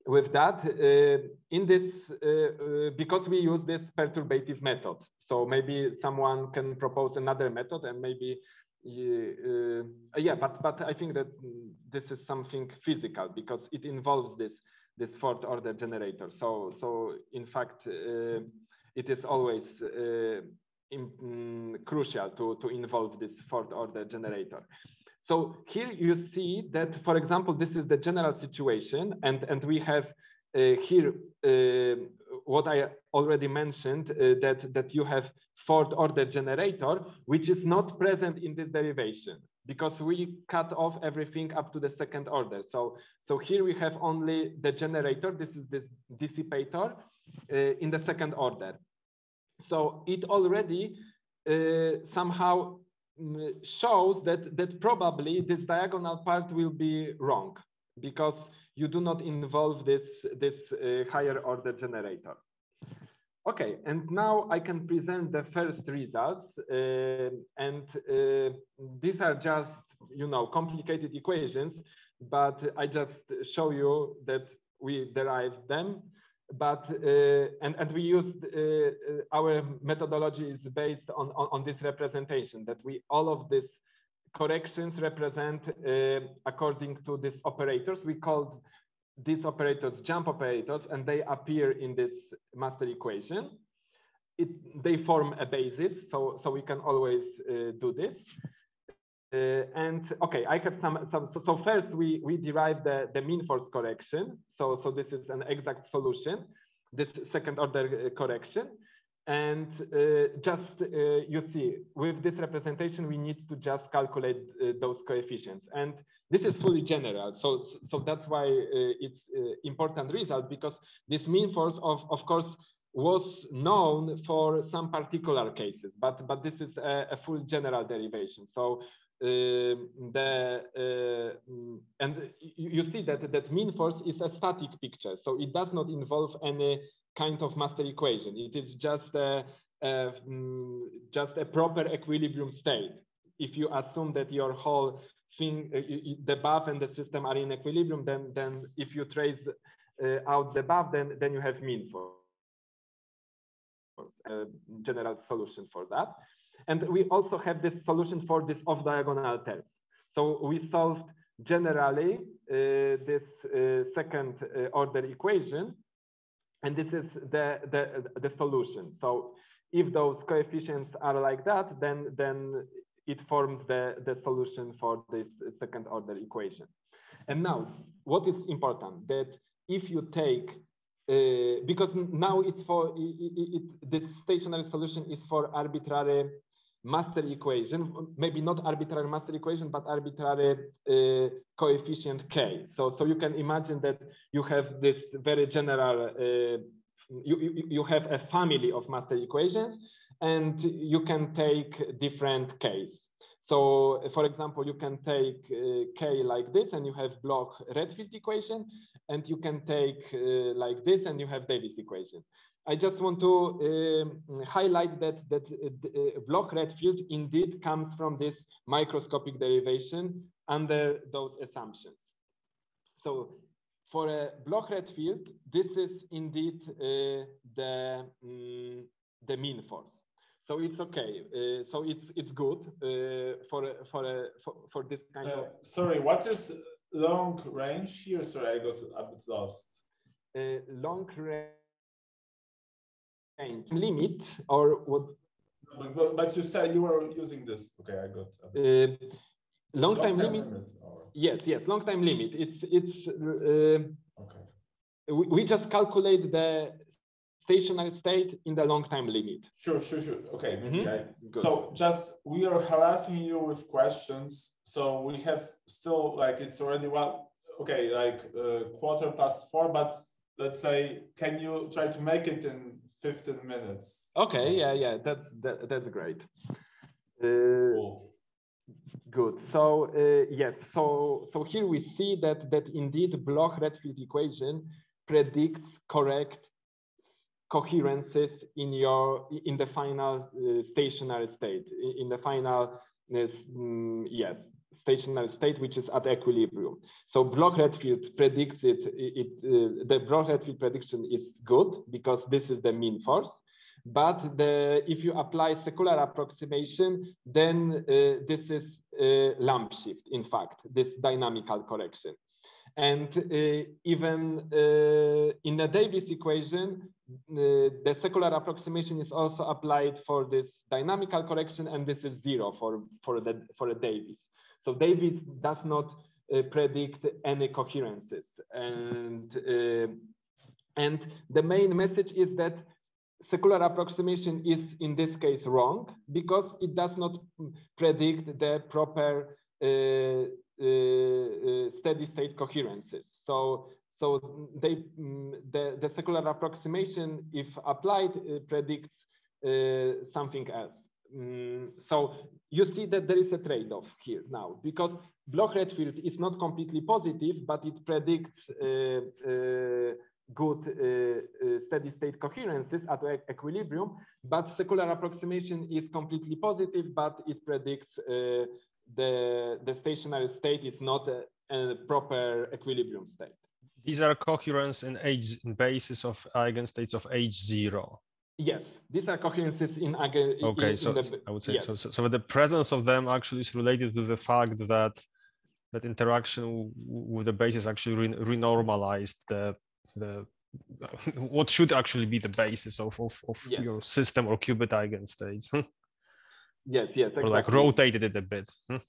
with that uh, in this uh, uh, because we use this perturbative method. So maybe someone can propose another method and maybe uh, yeah but but i think that this is something physical because it involves this this fourth order generator. So so in fact uh, it is always uh, in, um, crucial to to involve this fourth order generator so here you see that, for example, this is the general situation, and, and we have uh, here uh, what I already mentioned, uh, that, that you have fourth order generator, which is not present in this derivation because we cut off everything up to the second order. So, so here we have only the generator, this is this dissipator uh, in the second order. So it already uh, somehow shows that, that probably this diagonal part will be wrong because you do not involve this, this uh, higher order generator. Okay, and now I can present the first results. Uh, and uh, these are just, you know, complicated equations, but I just show you that we derived them but uh, and and we used uh, uh, our methodology is based on, on, on this representation that we all of these corrections represent according to these operators. We called these operators jump operators and they appear in this master equation. It, they form a basis so so we can always do this and okay, I have some, some so, so, first we, we derive the, the mean force correction. So, so this is an exact solution, this second order uh, correction. And uh, just, uh, you see, with this representation, we need to just calculate uh, those coefficients. And this is fully general. So, so that's why uh, it's important result because this mean force of, of course, was known for some particular cases, but, but this is a, a full general derivation. So the uh, and you see that that mean force is a static picture, so it does not involve any kind of master equation. It is just a, a um, just a proper equilibrium state. If you assume that your whole thing, uh, the bath and the system are in equilibrium, then then if you trace uh, out the bath, then then you have mean force. A general solution for that. And we also have this solution for this off-diagonal terms. So we solved generally uh, this uh, second uh, order equation, and this is the, the, the solution. So if those coefficients are like that, then, then it forms the, the solution for this second order equation. And now, what is important that if you take, uh, because now it's for, it, it, it, this stationary solution is for arbitrary master equation, maybe not arbitrary master equation, but arbitrary uh, coefficient k. So, so you can imagine that you have this very general, uh, you, you, you have a family of master equations and you can take different k's. So for example, you can take uh, k like this and you have Bloch Redfield equation and you can take uh, like this and you have Davies equation. I just want to um, highlight that that uh, Bloch Redfield indeed comes from this microscopic derivation under those assumptions. So for a Bloch Redfield, this is indeed uh, the um, the mean force. So it's okay. Uh, so it's it's good uh, for for, for for this kind uh, of. Sorry, what is long range here? Sorry, I got a bit lost. Uh, long range limit or what? But, but, you said you were using this. Okay, I got. Uh, long, long time, time limit. limit yes, yes, long time limit. It's it's. Uh, okay. We, we just calculate the stationary state in the long time limit. Sure, sure, sure. Okay. Mm -hmm. okay. So just we are harassing you with questions. So we have still like it's already well. Okay, like uh, quarter past four, but let's say, can you try to make it in 15 minutes. Okay, yeah, yeah, that's that, that's great. Uh, cool. Good. So uh, yes, so so here we see that that indeed Bloch-Redfield equation predicts correct coherences in your in the final uh, stationary state in the final um, yes stationary state, which is at equilibrium. So Bloch-Redfield predicts it, it uh, the Bloch-Redfield prediction is good because this is the mean force. But the, if you apply secular approximation, then uh, this is uh, Lamb shift, in fact, this dynamical correction. And uh, even uh, in the Davies equation, uh, the secular approximation is also applied for this dynamical correction, and this is zero for, for, the, for a Davies. So Davies does not uh, predict any coherences. And, uh, and the main message is that secular approximation is in this case wrong because it does not predict the proper uh, uh, uh steady state coherences. So, so they, the, the secular approximation, if applied, uh, predicts something else. Mm, so you see that there is a trade-off here now because Bloch-Redfield is not completely positive, but it predicts uh, uh, good uh, uh steady state coherences at equilibrium, but secular approximation is completely positive, but it predicts uh, the, the stationary state is not a, a, proper equilibrium state. These are coherence in H basis of eigenstates of H0. Yes, these are coherences in again. Okay, in, so in the, I would say yes. so, so. The presence of them actually is related to the fact that that interaction with the basis actually re renormalized the the [laughs] what should actually be the basis of of, of yes. your system or qubit eigenstates. yes yes exactly. or like rotated it a bit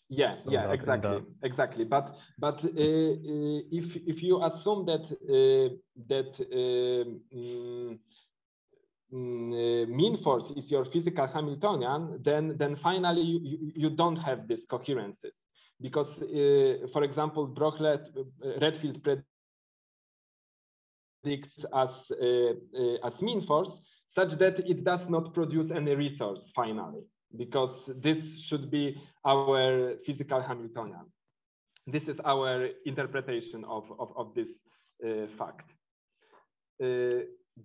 yeah so yeah that, exactly exactly but but uh, uh, if if you assume that uh, that um, mean force is your physical Hamiltonian, then, then finally you, you, you don't have these coherences. Because, uh, for example, Brocklet, uh, Redfield predicts as, uh, uh, as mean force such that it does not produce any resource finally, because this should be our physical Hamiltonian. This is our interpretation of, of, of this fact.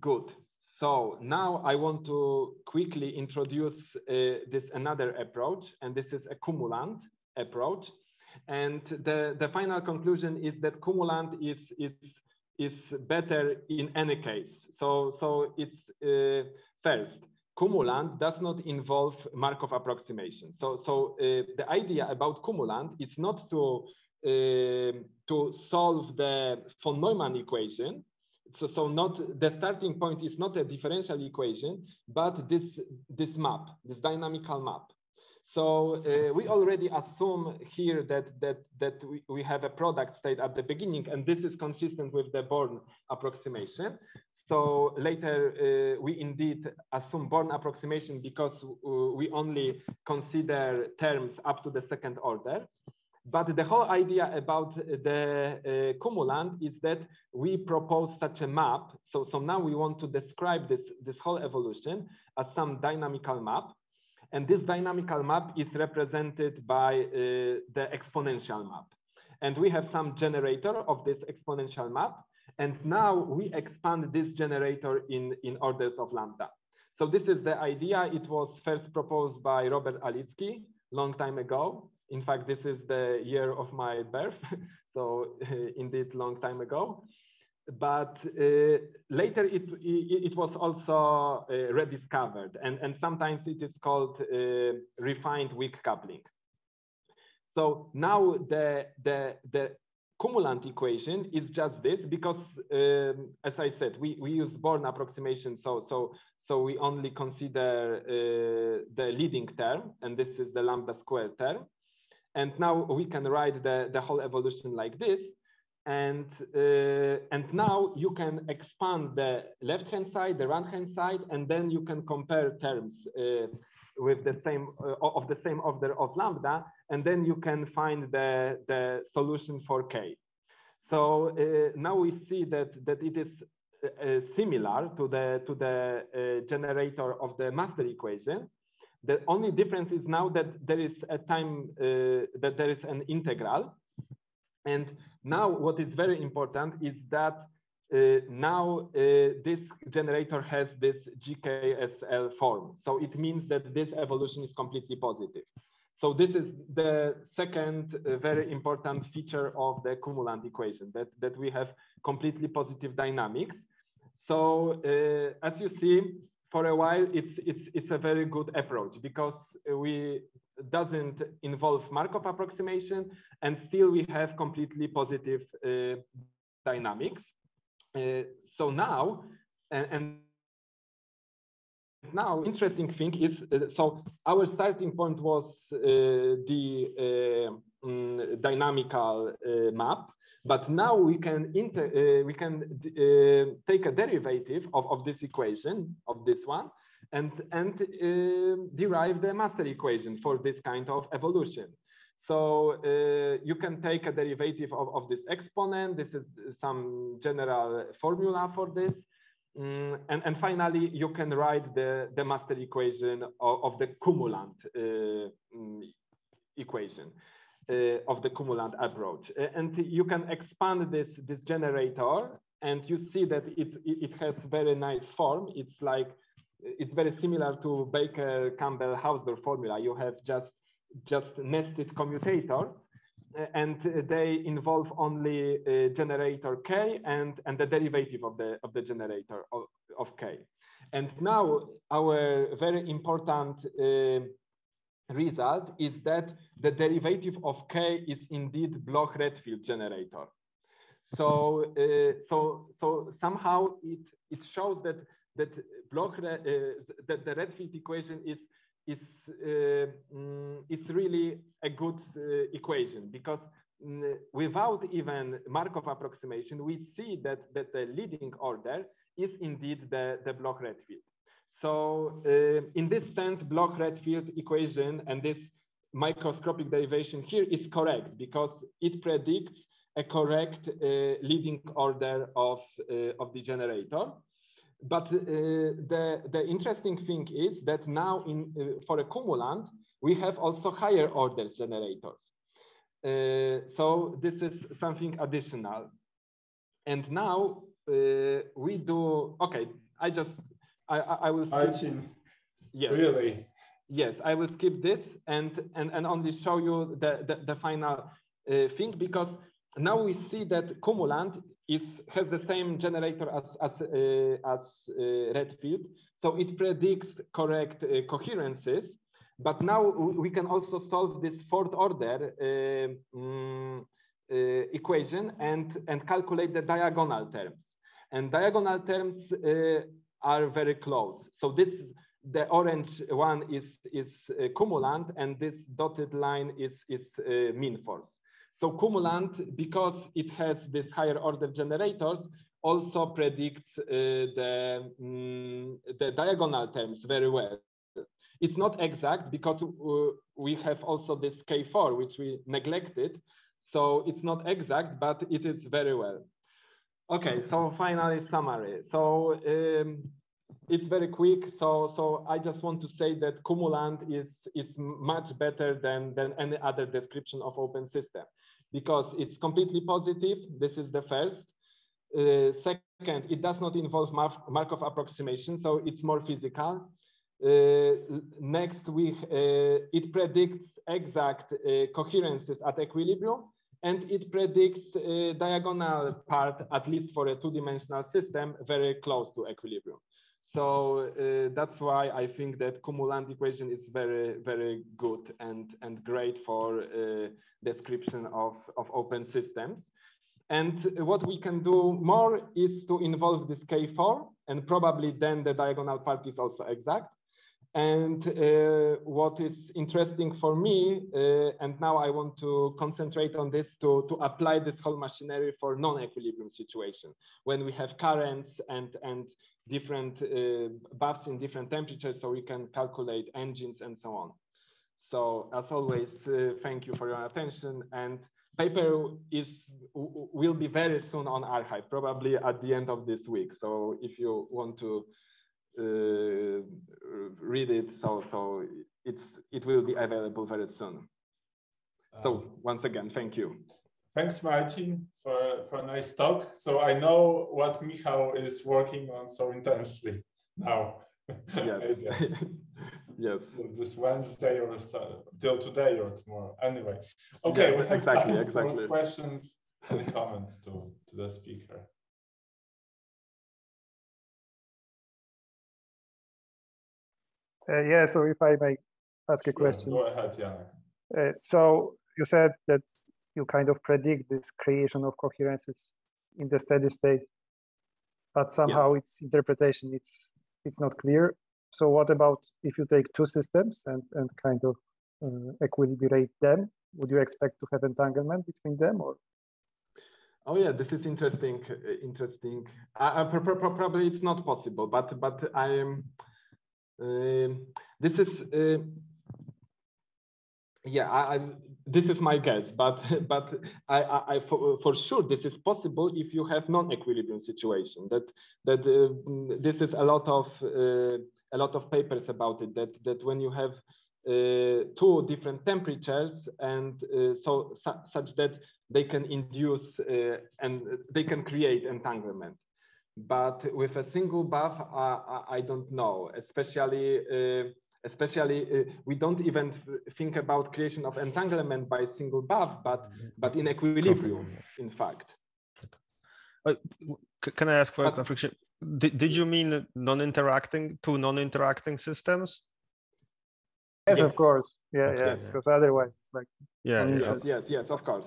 good. So now I want to quickly introduce uh, this another approach, and this is a cumulant approach. And the, the final conclusion is that cumulant is, is, is better in any case. So, so it's uh, first, cumulant does not involve Markov approximation. So, so uh, the idea about cumulant is not to, uh, to solve the von Neumann equation, so, so not the starting point is not a differential equation, but this, this map, this dynamical map. So uh, we already assume here that that that we, we have a product state at the beginning, and this is consistent with the Born approximation. So later uh, we indeed assume Born approximation because uh, we only consider terms up to the second order. But the whole idea about the uh, cumulant is that we propose such a map. So, so now we want to describe this, this whole evolution as some dynamical map. And this dynamical map is represented by uh, the exponential map. And we have some generator of this exponential map. And now we expand this generator in, in orders of lambda. So this is the idea. It was first proposed by Robert Alicki long time ago. In fact, this is the year of my birth. [laughs] so [laughs] indeed long time ago but uh, later it, it, it, was also uh, rediscovered and, and sometimes it is called uh, refined weak coupling. So now the, the, the cumulant equation is just this because um, as I said, we, we use Born approximation. So, so, so we only consider uh, the leading term and this is the lambda square term. And now we can write the, the whole evolution like this. And uh, and now you can expand the left hand side the right hand side and then you can compare terms uh, with the same uh, of the same order of lambda and then you can find the the solution for k. So uh, now we see that that it is uh, similar to the to the uh, generator of the master equation the only difference is now that there is a time that there is an integral and now what is very important is that uh, now uh, this generator has this GKSL form. So it means that this evolution is completely positive. So this is the second uh, very important feature of the cumulant equation, that, that we have completely positive dynamics. So uh, as you see, for a while, it's, it's, it's a very good approach because we doesn't involve Markov approximation, and still we have completely positive uh, dynamics. Uh, so now, and, and, now interesting thing is, uh, so our starting point was uh, the um, dynamical uh, map, but now we can inter, we can take a derivative of, of this equation, of this one, and, and uh, derive the master equation for this kind of evolution. So uh, you can take a derivative of, of this exponent. This is some general formula for this. Mm, and, and finally, you can write the, the master equation of, of the cumulant uh, mm, equation uh, Uh, of the cumulant approach. Uh, and you can expand this, this generator and you see that it, it has very nice form. It's like it's very similar to Baker Campbell Hausdorff formula. You have just just nested commutators uh, and they involve only generator k and and the derivative of the of the generator of, of k and now our very important uh, result is that the derivative of k is indeed Bloch-Redfield generator so uh, so so somehow it it shows that that Bloch uh, that the Redfield equation is is uh, mm, is really a good uh, equation because mm, without even Markov approximation, we see that that the leading order is indeed the the Bloch-Redfield. So uh, in this sense, Bloch-Redfield equation and this microscopic derivation here is correct because it predicts a correct uh, leading order of, uh, of the generator. But uh, the, the interesting thing is that now in, uh, for a cumulant, we have also higher order generators. Uh, so this is something additional. And now we do, okay, I just, I, I will. Skip, yes. Really? Yes, I will skip this and, and, and only show you the, the, the final uh, thing because now we see that cumulant is has the same generator as as uh, as uh, Redfield, so it predicts correct uh, coherences. But now we can also solve this fourth order um, equation and and calculate the diagonal terms. And diagonal terms are very close. So this the orange one is is uh, cumulant and this dotted line is is uh, mean force. So cumulant because it has this higher order generators also predicts uh, the um, the diagonal terms very well. It's not exact because uh, we have also this k4 which we neglected. So it's not exact but it is very well okay so finally summary so um, it's very quick. So, so I just want to say that Cumulant is, is much better than, than any other description of open system because it's completely positive. This is the first. Uh, second, it does not involve Mar Markov approximation, so it's more physical. Uh, next, we, uh, it predicts exact uh, coherences at equilibrium, and it predicts uh, diagonal part, at least for a two-dimensional system, very close to equilibrium. So uh, that's why I think that cumulant equation is very, very good and, and great for uh, description of, of open systems. And what we can do more is to involve this K4 and probably then the diagonal part is also exact. And uh, what is interesting for me, uh, and now I want to concentrate on this to, to apply this whole machinery for non-equilibrium situation, when we have currents and, and different uh, baths in different temperatures so we can calculate engines and so on. So as always, uh, thank you for your attention and paper is will be very soon on arXiv, probably at the end of this week. So if you want to read it, so so it's it will be available very soon. So um, once again, thank you. Thanks, Marcin, for, for a nice talk. So I know what Michał is working on so intensely now. [laughs] Yes. [laughs] yes. This Wednesday or so, till today or tomorrow. Anyway, okay, we have exactly, time exactly. for questions and comments to, to the speaker. Uh, yeah, so if I may ask a question. Go ahead, Janek. Uh, so you said that you kind of predict this creation of coherences in the steady state, but somehow yeah. its interpretation it's it's not clear. So what about if you take two systems and and kind of uh, equilibrate them? Would you expect to have entanglement between them or? Oh yeah, this is interesting. Interesting. Uh, probably it's not possible, but but I am. Uh, this is uh, yeah, I, I, this is my guess, but [laughs] but I, I, for, for, sure this is possible if you have non-equilibrium situation. That that uh, this is a lot of uh, a lot of papers about it. That that when you have uh, two different temperatures and uh, so su such that they can induce uh, and they can create entanglement. But with a single bath, I, I don't know, especially uh, especially uh, we don't even think about creation of entanglement by single bath, but but in equilibrium, in fact. Uh, can I ask for a clarification? Did, did you mean non-interacting two non-interacting systems? Yes, yes, of course. Yeah, yeah. Yes. Because otherwise, it's like yeah, yes, yeah. yes, yes, of course.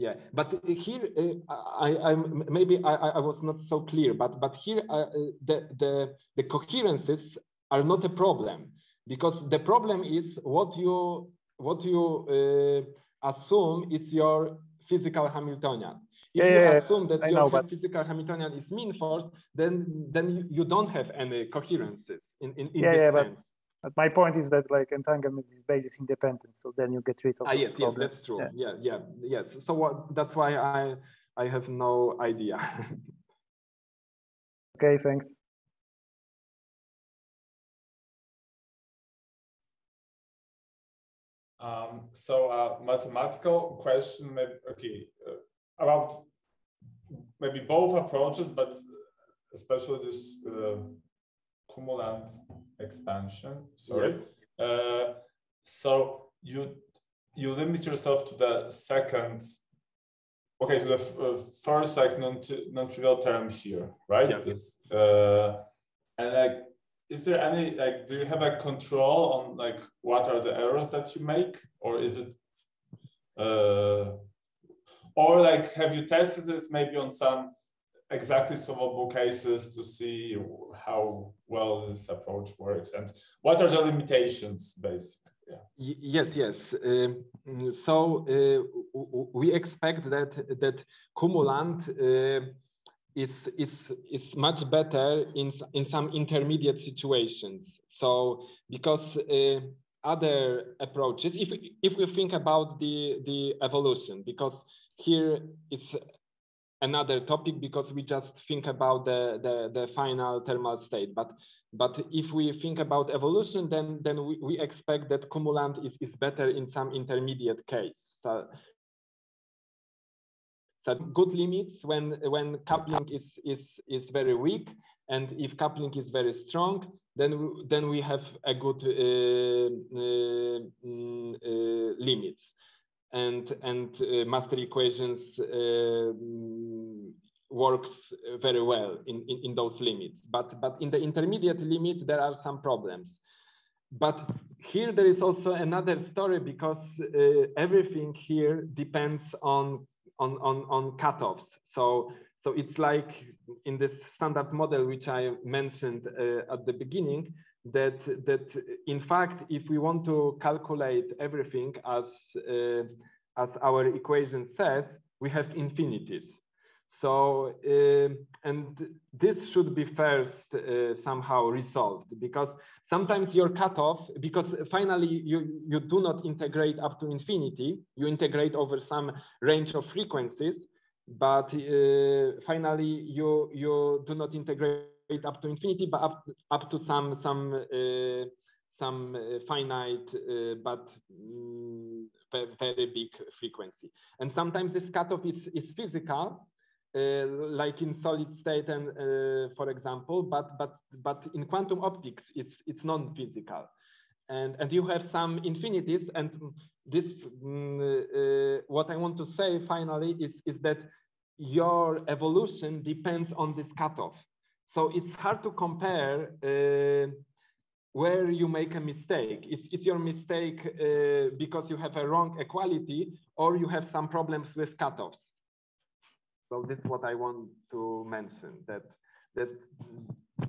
Yeah, but here uh, I, I maybe I, I was not so clear, but but here uh, the the the coherences are not a problem because the problem is what you what you uh, assume is your physical Hamiltonian. If yeah, you yeah, assume that I your know, physical Hamiltonian is mean force, then then you don't have any coherences in, in, in yeah, this sense. But, but my point is that like entanglement is basis independent, so then you get rid of. Ah, yes, yes, that's true. Yeah. yeah, yeah, yes. So what, that's why I I have no idea. [laughs] okay, thanks. Um, so a uh, mathematical question, maybe, okay, uh, about maybe both approaches, but especially this uh, cumulant expansion. Sorry. Yes. Uh, so you you limit yourself to the second, okay, to the uh, first like non-trivial term here, right? Yeah. This, uh, and like is there any like do you have a control on like what are the errors that you make or is it uh or like have you tested it maybe on some exactly solvable cases to see how well this approach works and what are the limitations basically. Yes, yes. Uh, so uh, we expect that that Cumulant uh, is is is much better in in some intermediate situations. So because uh, other approaches, if if we think about the the evolution, because here it's another topic because we just think about the, the, the final thermal state. But but if we think about evolution, then then we, we expect that cumulant is, is better in some intermediate case. So, so good limits when when coupling is is is very weak, and if coupling is very strong, then then we have a good uh, uh, mm, uh, limits and and uh, master equations uh, works very well in, in, in those limits. But but in the intermediate limit there are some problems. But here there is also another story because uh, everything here depends on on on on cutoffs. So so it's like in this standard model which I mentioned uh, at the beginning that that in fact if we want to calculate everything as uh, as our equation says we have infinities. So uh, and this should be first uh, somehow resolved because sometimes your cutoff because finally you you do not integrate up to infinity you integrate over some range of frequencies but uh, finally you you do not integrate up to infinity, but up up to some some uh, some uh, finite uh, but um, very big frequency. And sometimes this cutoff is is physical, uh, like in solid state and uh, for example, but but but in quantum optics it's it's non-physical. And, and you have some infinities and this um, uh, what I want to say finally is, is that your evolution depends on this cutoff. So it's hard to compare uh, where you make a mistake. Is, is your mistake uh, because you have a wrong equality or you have some problems with cutoffs? So this is what I want to mention, that, that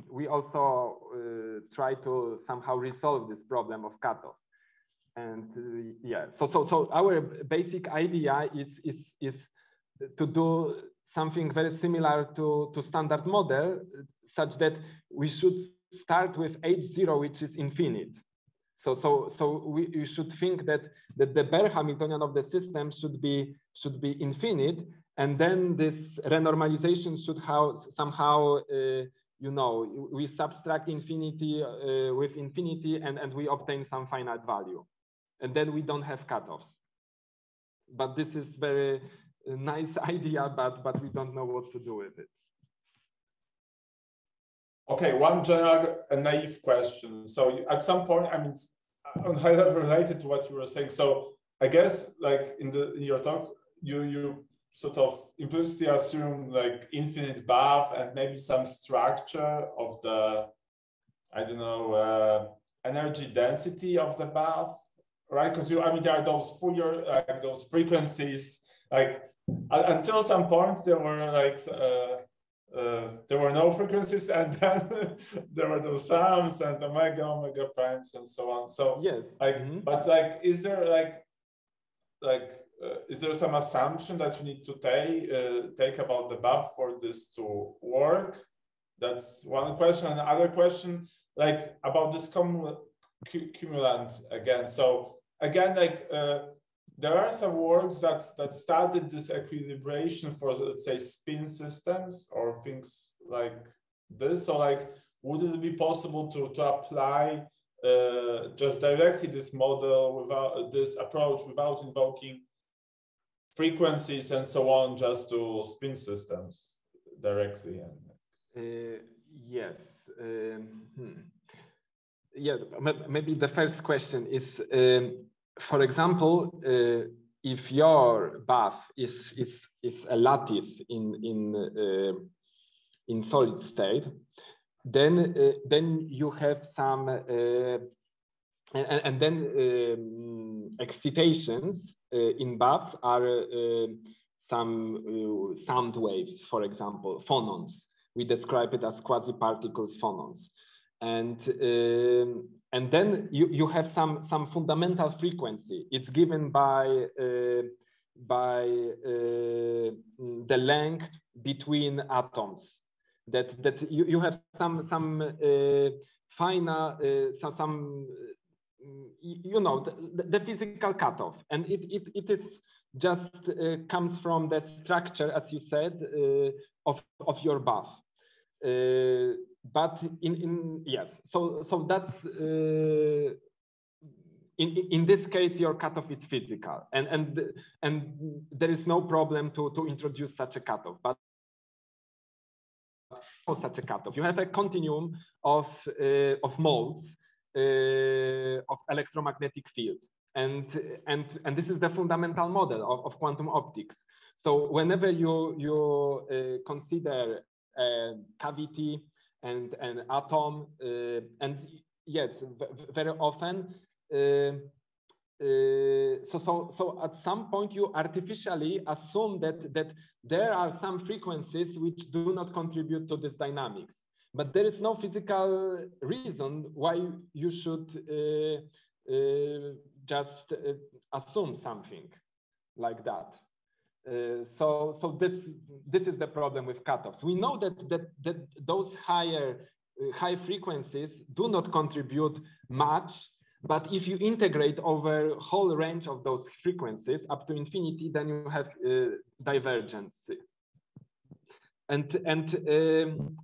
we also uh, try to somehow resolve this problem of cutoffs. And uh, yeah, so, so, so our basic idea is, is, is to do something very similar to, to standard model, such that we should start with H0, which is infinite. So, so, so we, we should think that, that the bare Hamiltonian of the system should be, should be infinite. And then this renormalization should have somehow, uh, you know, we subtract infinity uh, with infinity and, and we obtain some finite value. And then we don't have cutoffs. But this is very, a nice [laughs] idea, but but we don't know what to do with it. Okay, one general a naive question. So at some point, I mean, on high level related to what you were saying. So I guess like in the in your talk, you you sort of implicitly assume like infinite bath and maybe some structure of the I don't know uh, energy density of the bath, right? Because you I mean there are those Fourier like those frequencies like until some point there were like uh, uh, there were no frequencies [laughs] and then there were those sums and the omega omega primes and so on. So yes like mm -hmm. but like is there like like uh, is there some assumption that you need to take uh, take about the bath for this to work? That's one question. And other question like about this cum cumulant again. So again like uh, there are some works that, that started this equilibration for, let's say, spin systems or things like this. So like, would it be possible to, to apply uh, just directly this model without this approach without invoking frequencies and so on just to spin systems directly? Uh, yes. Um, hmm. Yeah, maybe the first question is um, for example, uh, if your bath is, is, is a lattice in, in, uh, in solid state, then, uh, then you have some, uh, and, and, then um, excitations uh, in baths are uh, some sound waves, for example, phonons. We describe it as quasi-particles phonons. And, um, and then you, you have some, some fundamental frequency. It's given by, uh, by uh, the length between atoms. That, that you, you have some, some uh, final, uh, some, some you know, the, the, physical cutoff. And it, it, it is just uh, comes from the structure, as you said, uh, of, of your bath. But in, in, yes, so, so that's, uh, in, in this case, your cutoff is physical and, and, and there is no problem to, to introduce such a cutoff. But for such a cutoff, you have a continuum of, uh, of modes uh, of electromagnetic field. And, and, and this is the fundamental model of, of quantum optics. So whenever you, you uh, consider a cavity and an atom, uh, and yes, very often, uh, uh, so, so, so at some point you artificially assume that, that there are some frequencies which do not contribute to this dynamics but there is no physical reason why you should just assume something like that. Uh, so, so this this is the problem with cutoffs. We know that that that those higher uh, high frequencies do not contribute much, but if you integrate over whole range of those frequencies up to infinity, then you have uh, divergence. And and um,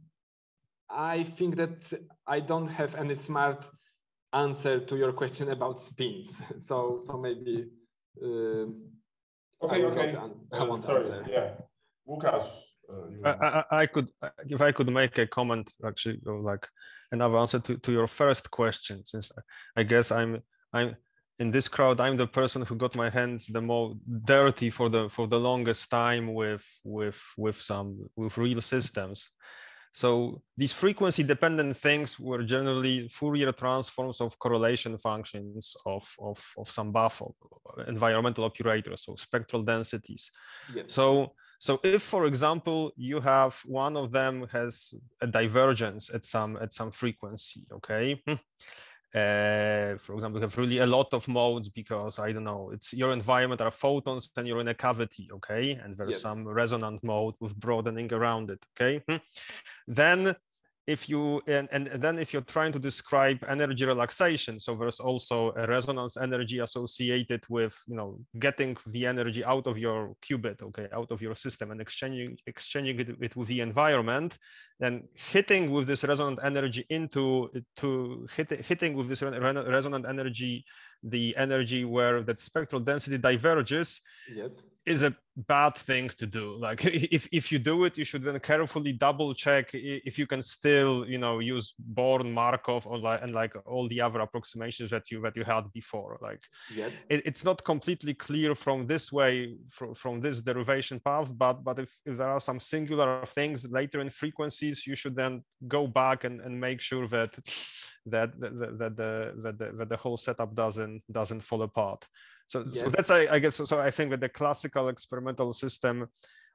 I think that I don't have any smart answer to your question about spins. [laughs] So, so maybe. Uh, okay, okay. Uh, sorry, yeah. Łukasz. Uh, I, I, I, could, if I could make a comment, actually, like another answer to, to your first question, since I guess I'm, I'm in this crowd, I'm the person who got my hands the more dirty for the for the longest time with with with some with real systems. So these frequency dependent things were generally Fourier transforms of correlation functions of, of, of some bath environmental operators, so spectral densities. Yes. So, so if, for example, you have one of them has a divergence at some at some frequency, okay, hmm, uh, for example, you have really a lot of modes because I don't know, it's your environment are photons and you're in a cavity, okay? And there's some resonant mode with broadening around it, okay? Hmm. Then if you and, and then if you're trying to describe energy relaxation so there's also a resonance energy associated with you know getting the energy out of your qubit okay out of your system and exchanging exchanging it, it with the environment and hitting with this resonant energy into to hit, hitting with this resonant energy the energy where that spectral density diverges yes. is a bad thing to do. Like [laughs] if, if you do it you should then carefully double check if you can still you know use Born-Markov or like and like all the other approximations that you that you had before. Like yes. it, it's not completely clear from this way from, from this derivation path but but if, if there are some singular things later in frequencies you should then go back and, and make sure that that that, that, that the that the, that the whole setup doesn't doesn't fall apart so, yes. so that's I, I guess so I think that the classical experimental system,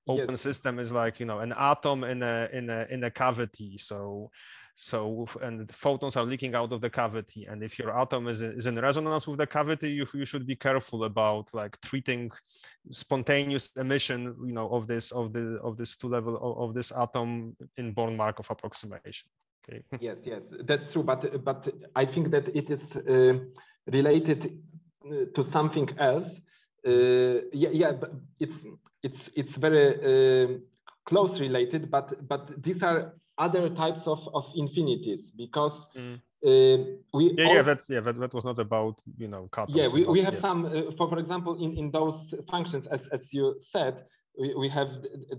open yes. system is like you know an atom in a in a in a cavity. So so and photons are leaking out of the cavity. And if your atom is, is in resonance with the cavity you, you should be careful about like treating spontaneous emission you know of this of the of this two level of, of this atom in Born-Markov approximation. Okay? [laughs] Yes yes that's true. But but i think that it is uh, related to something else, uh, yeah, yeah, it's it's it's very uh, close related, but but these are other types of of infinities because. Mm. Uh, we yeah, yeah, that's yeah, that, that was not about you know Yeah, we, we have yeah. some uh, for for example in in those functions as as you said we, we have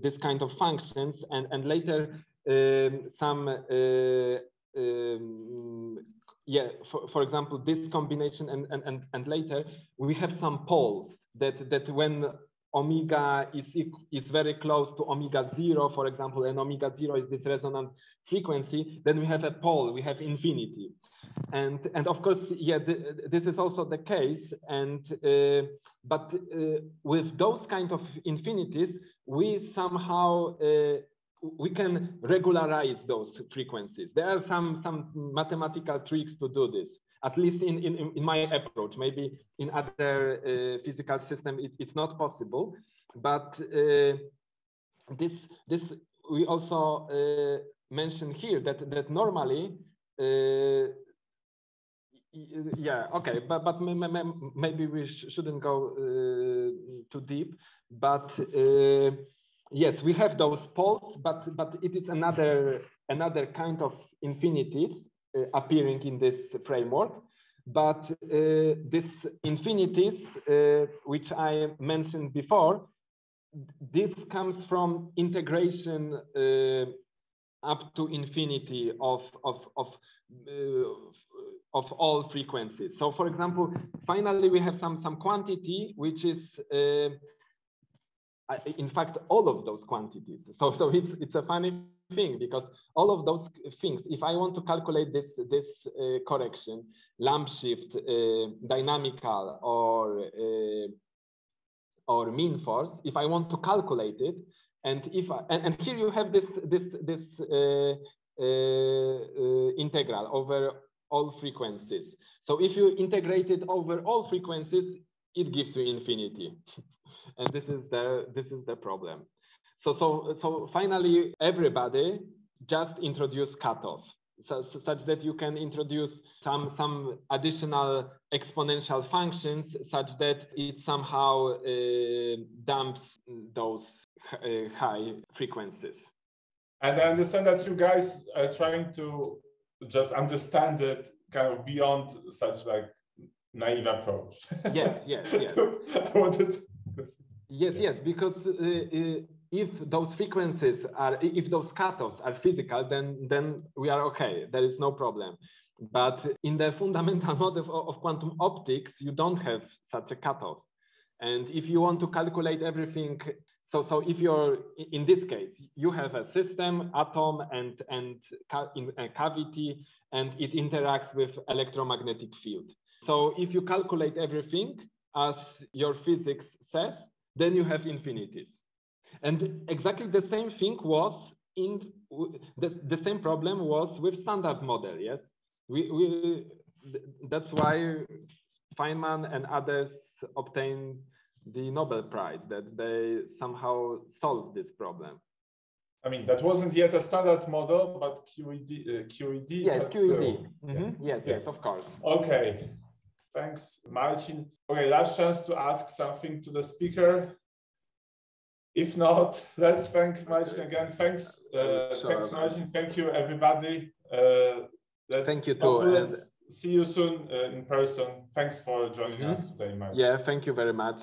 this kind of functions and and later um, some uh, um, yeah, for, for example, this combination and, and, and, and later, we have some poles that, that when omega is, is very close to omega zero, for example, and omega zero is this resonant frequency, then we have a pole, we have infinity. and and of course, yeah, the, this is also the case. And uh, but uh, with those kind of infinities, we somehow uh, we can regularize those frequencies. There are some some mathematical tricks to do this. At least in in, in my approach, maybe in other uh, physical system, it, it's not possible. But uh, this this we also uh, here that that normally yeah okay but but maybe we sh shouldn't go uh, too deep but uh, yes we have those poles but but it is another another kind of infinities uh, appearing in this framework but uh, this infinities uh, which i mentioned before this comes from integration uh, up to infinity of of of of all frequencies. So for example, finally, we have some, some quantity, which is, uh, in fact, all of those quantities. So, so it's, it's a funny thing because all of those things, if I want to calculate this, this uh, correction, Lamb shift, uh, dynamical or, uh, or mean force, if I want to calculate it, and if I, and, and here you have this this this uh, uh, uh, integral over all frequencies. So if you integrate it over all frequencies, it gives you infinity. [laughs] and this is the this is the problem. So so so finally everybody just introduce cutoff. So, so, such that you can introduce some some additional exponential functions such that it somehow uh, dumps those uh, high frequencies. And I understand that you guys are trying to just understand it kind of beyond such like naive approach. Yes, yes, [laughs] yes. I wanted to... Yes, yes, because uh, uh, if those frequencies are, if those cutoffs are physical, then then we are okay. There is no problem. But in the fundamental [laughs] model of, of quantum optics, you don't have such a cutoff. And if you want to calculate everything so, so if you're in this case, you have a system, atom, and and in a cavity, and it interacts with electromagnetic field. So if you calculate everything as your physics says, then you have infinities. And exactly the same thing was in the, the same problem was with standard model. Yes, we, we that's why Feynman and others obtained the Nobel Prize that they somehow solved this problem. I mean, that wasn't yet a standard model, but QED. Uh, QED yes, QED. Still, mm -hmm. yeah. Yes, yeah. yes, of course. Okay. Thanks, Marcin. Okay, last chance to ask something to the speaker. If not, [laughs] let's thank Marcin again. Thanks, uh, sure. thanks, Marcin. Thank you, everybody. Uh, thank you too. see you soon uh, in person. Thanks for joining mm -hmm. us today, Marcin. Yeah, thank you very much.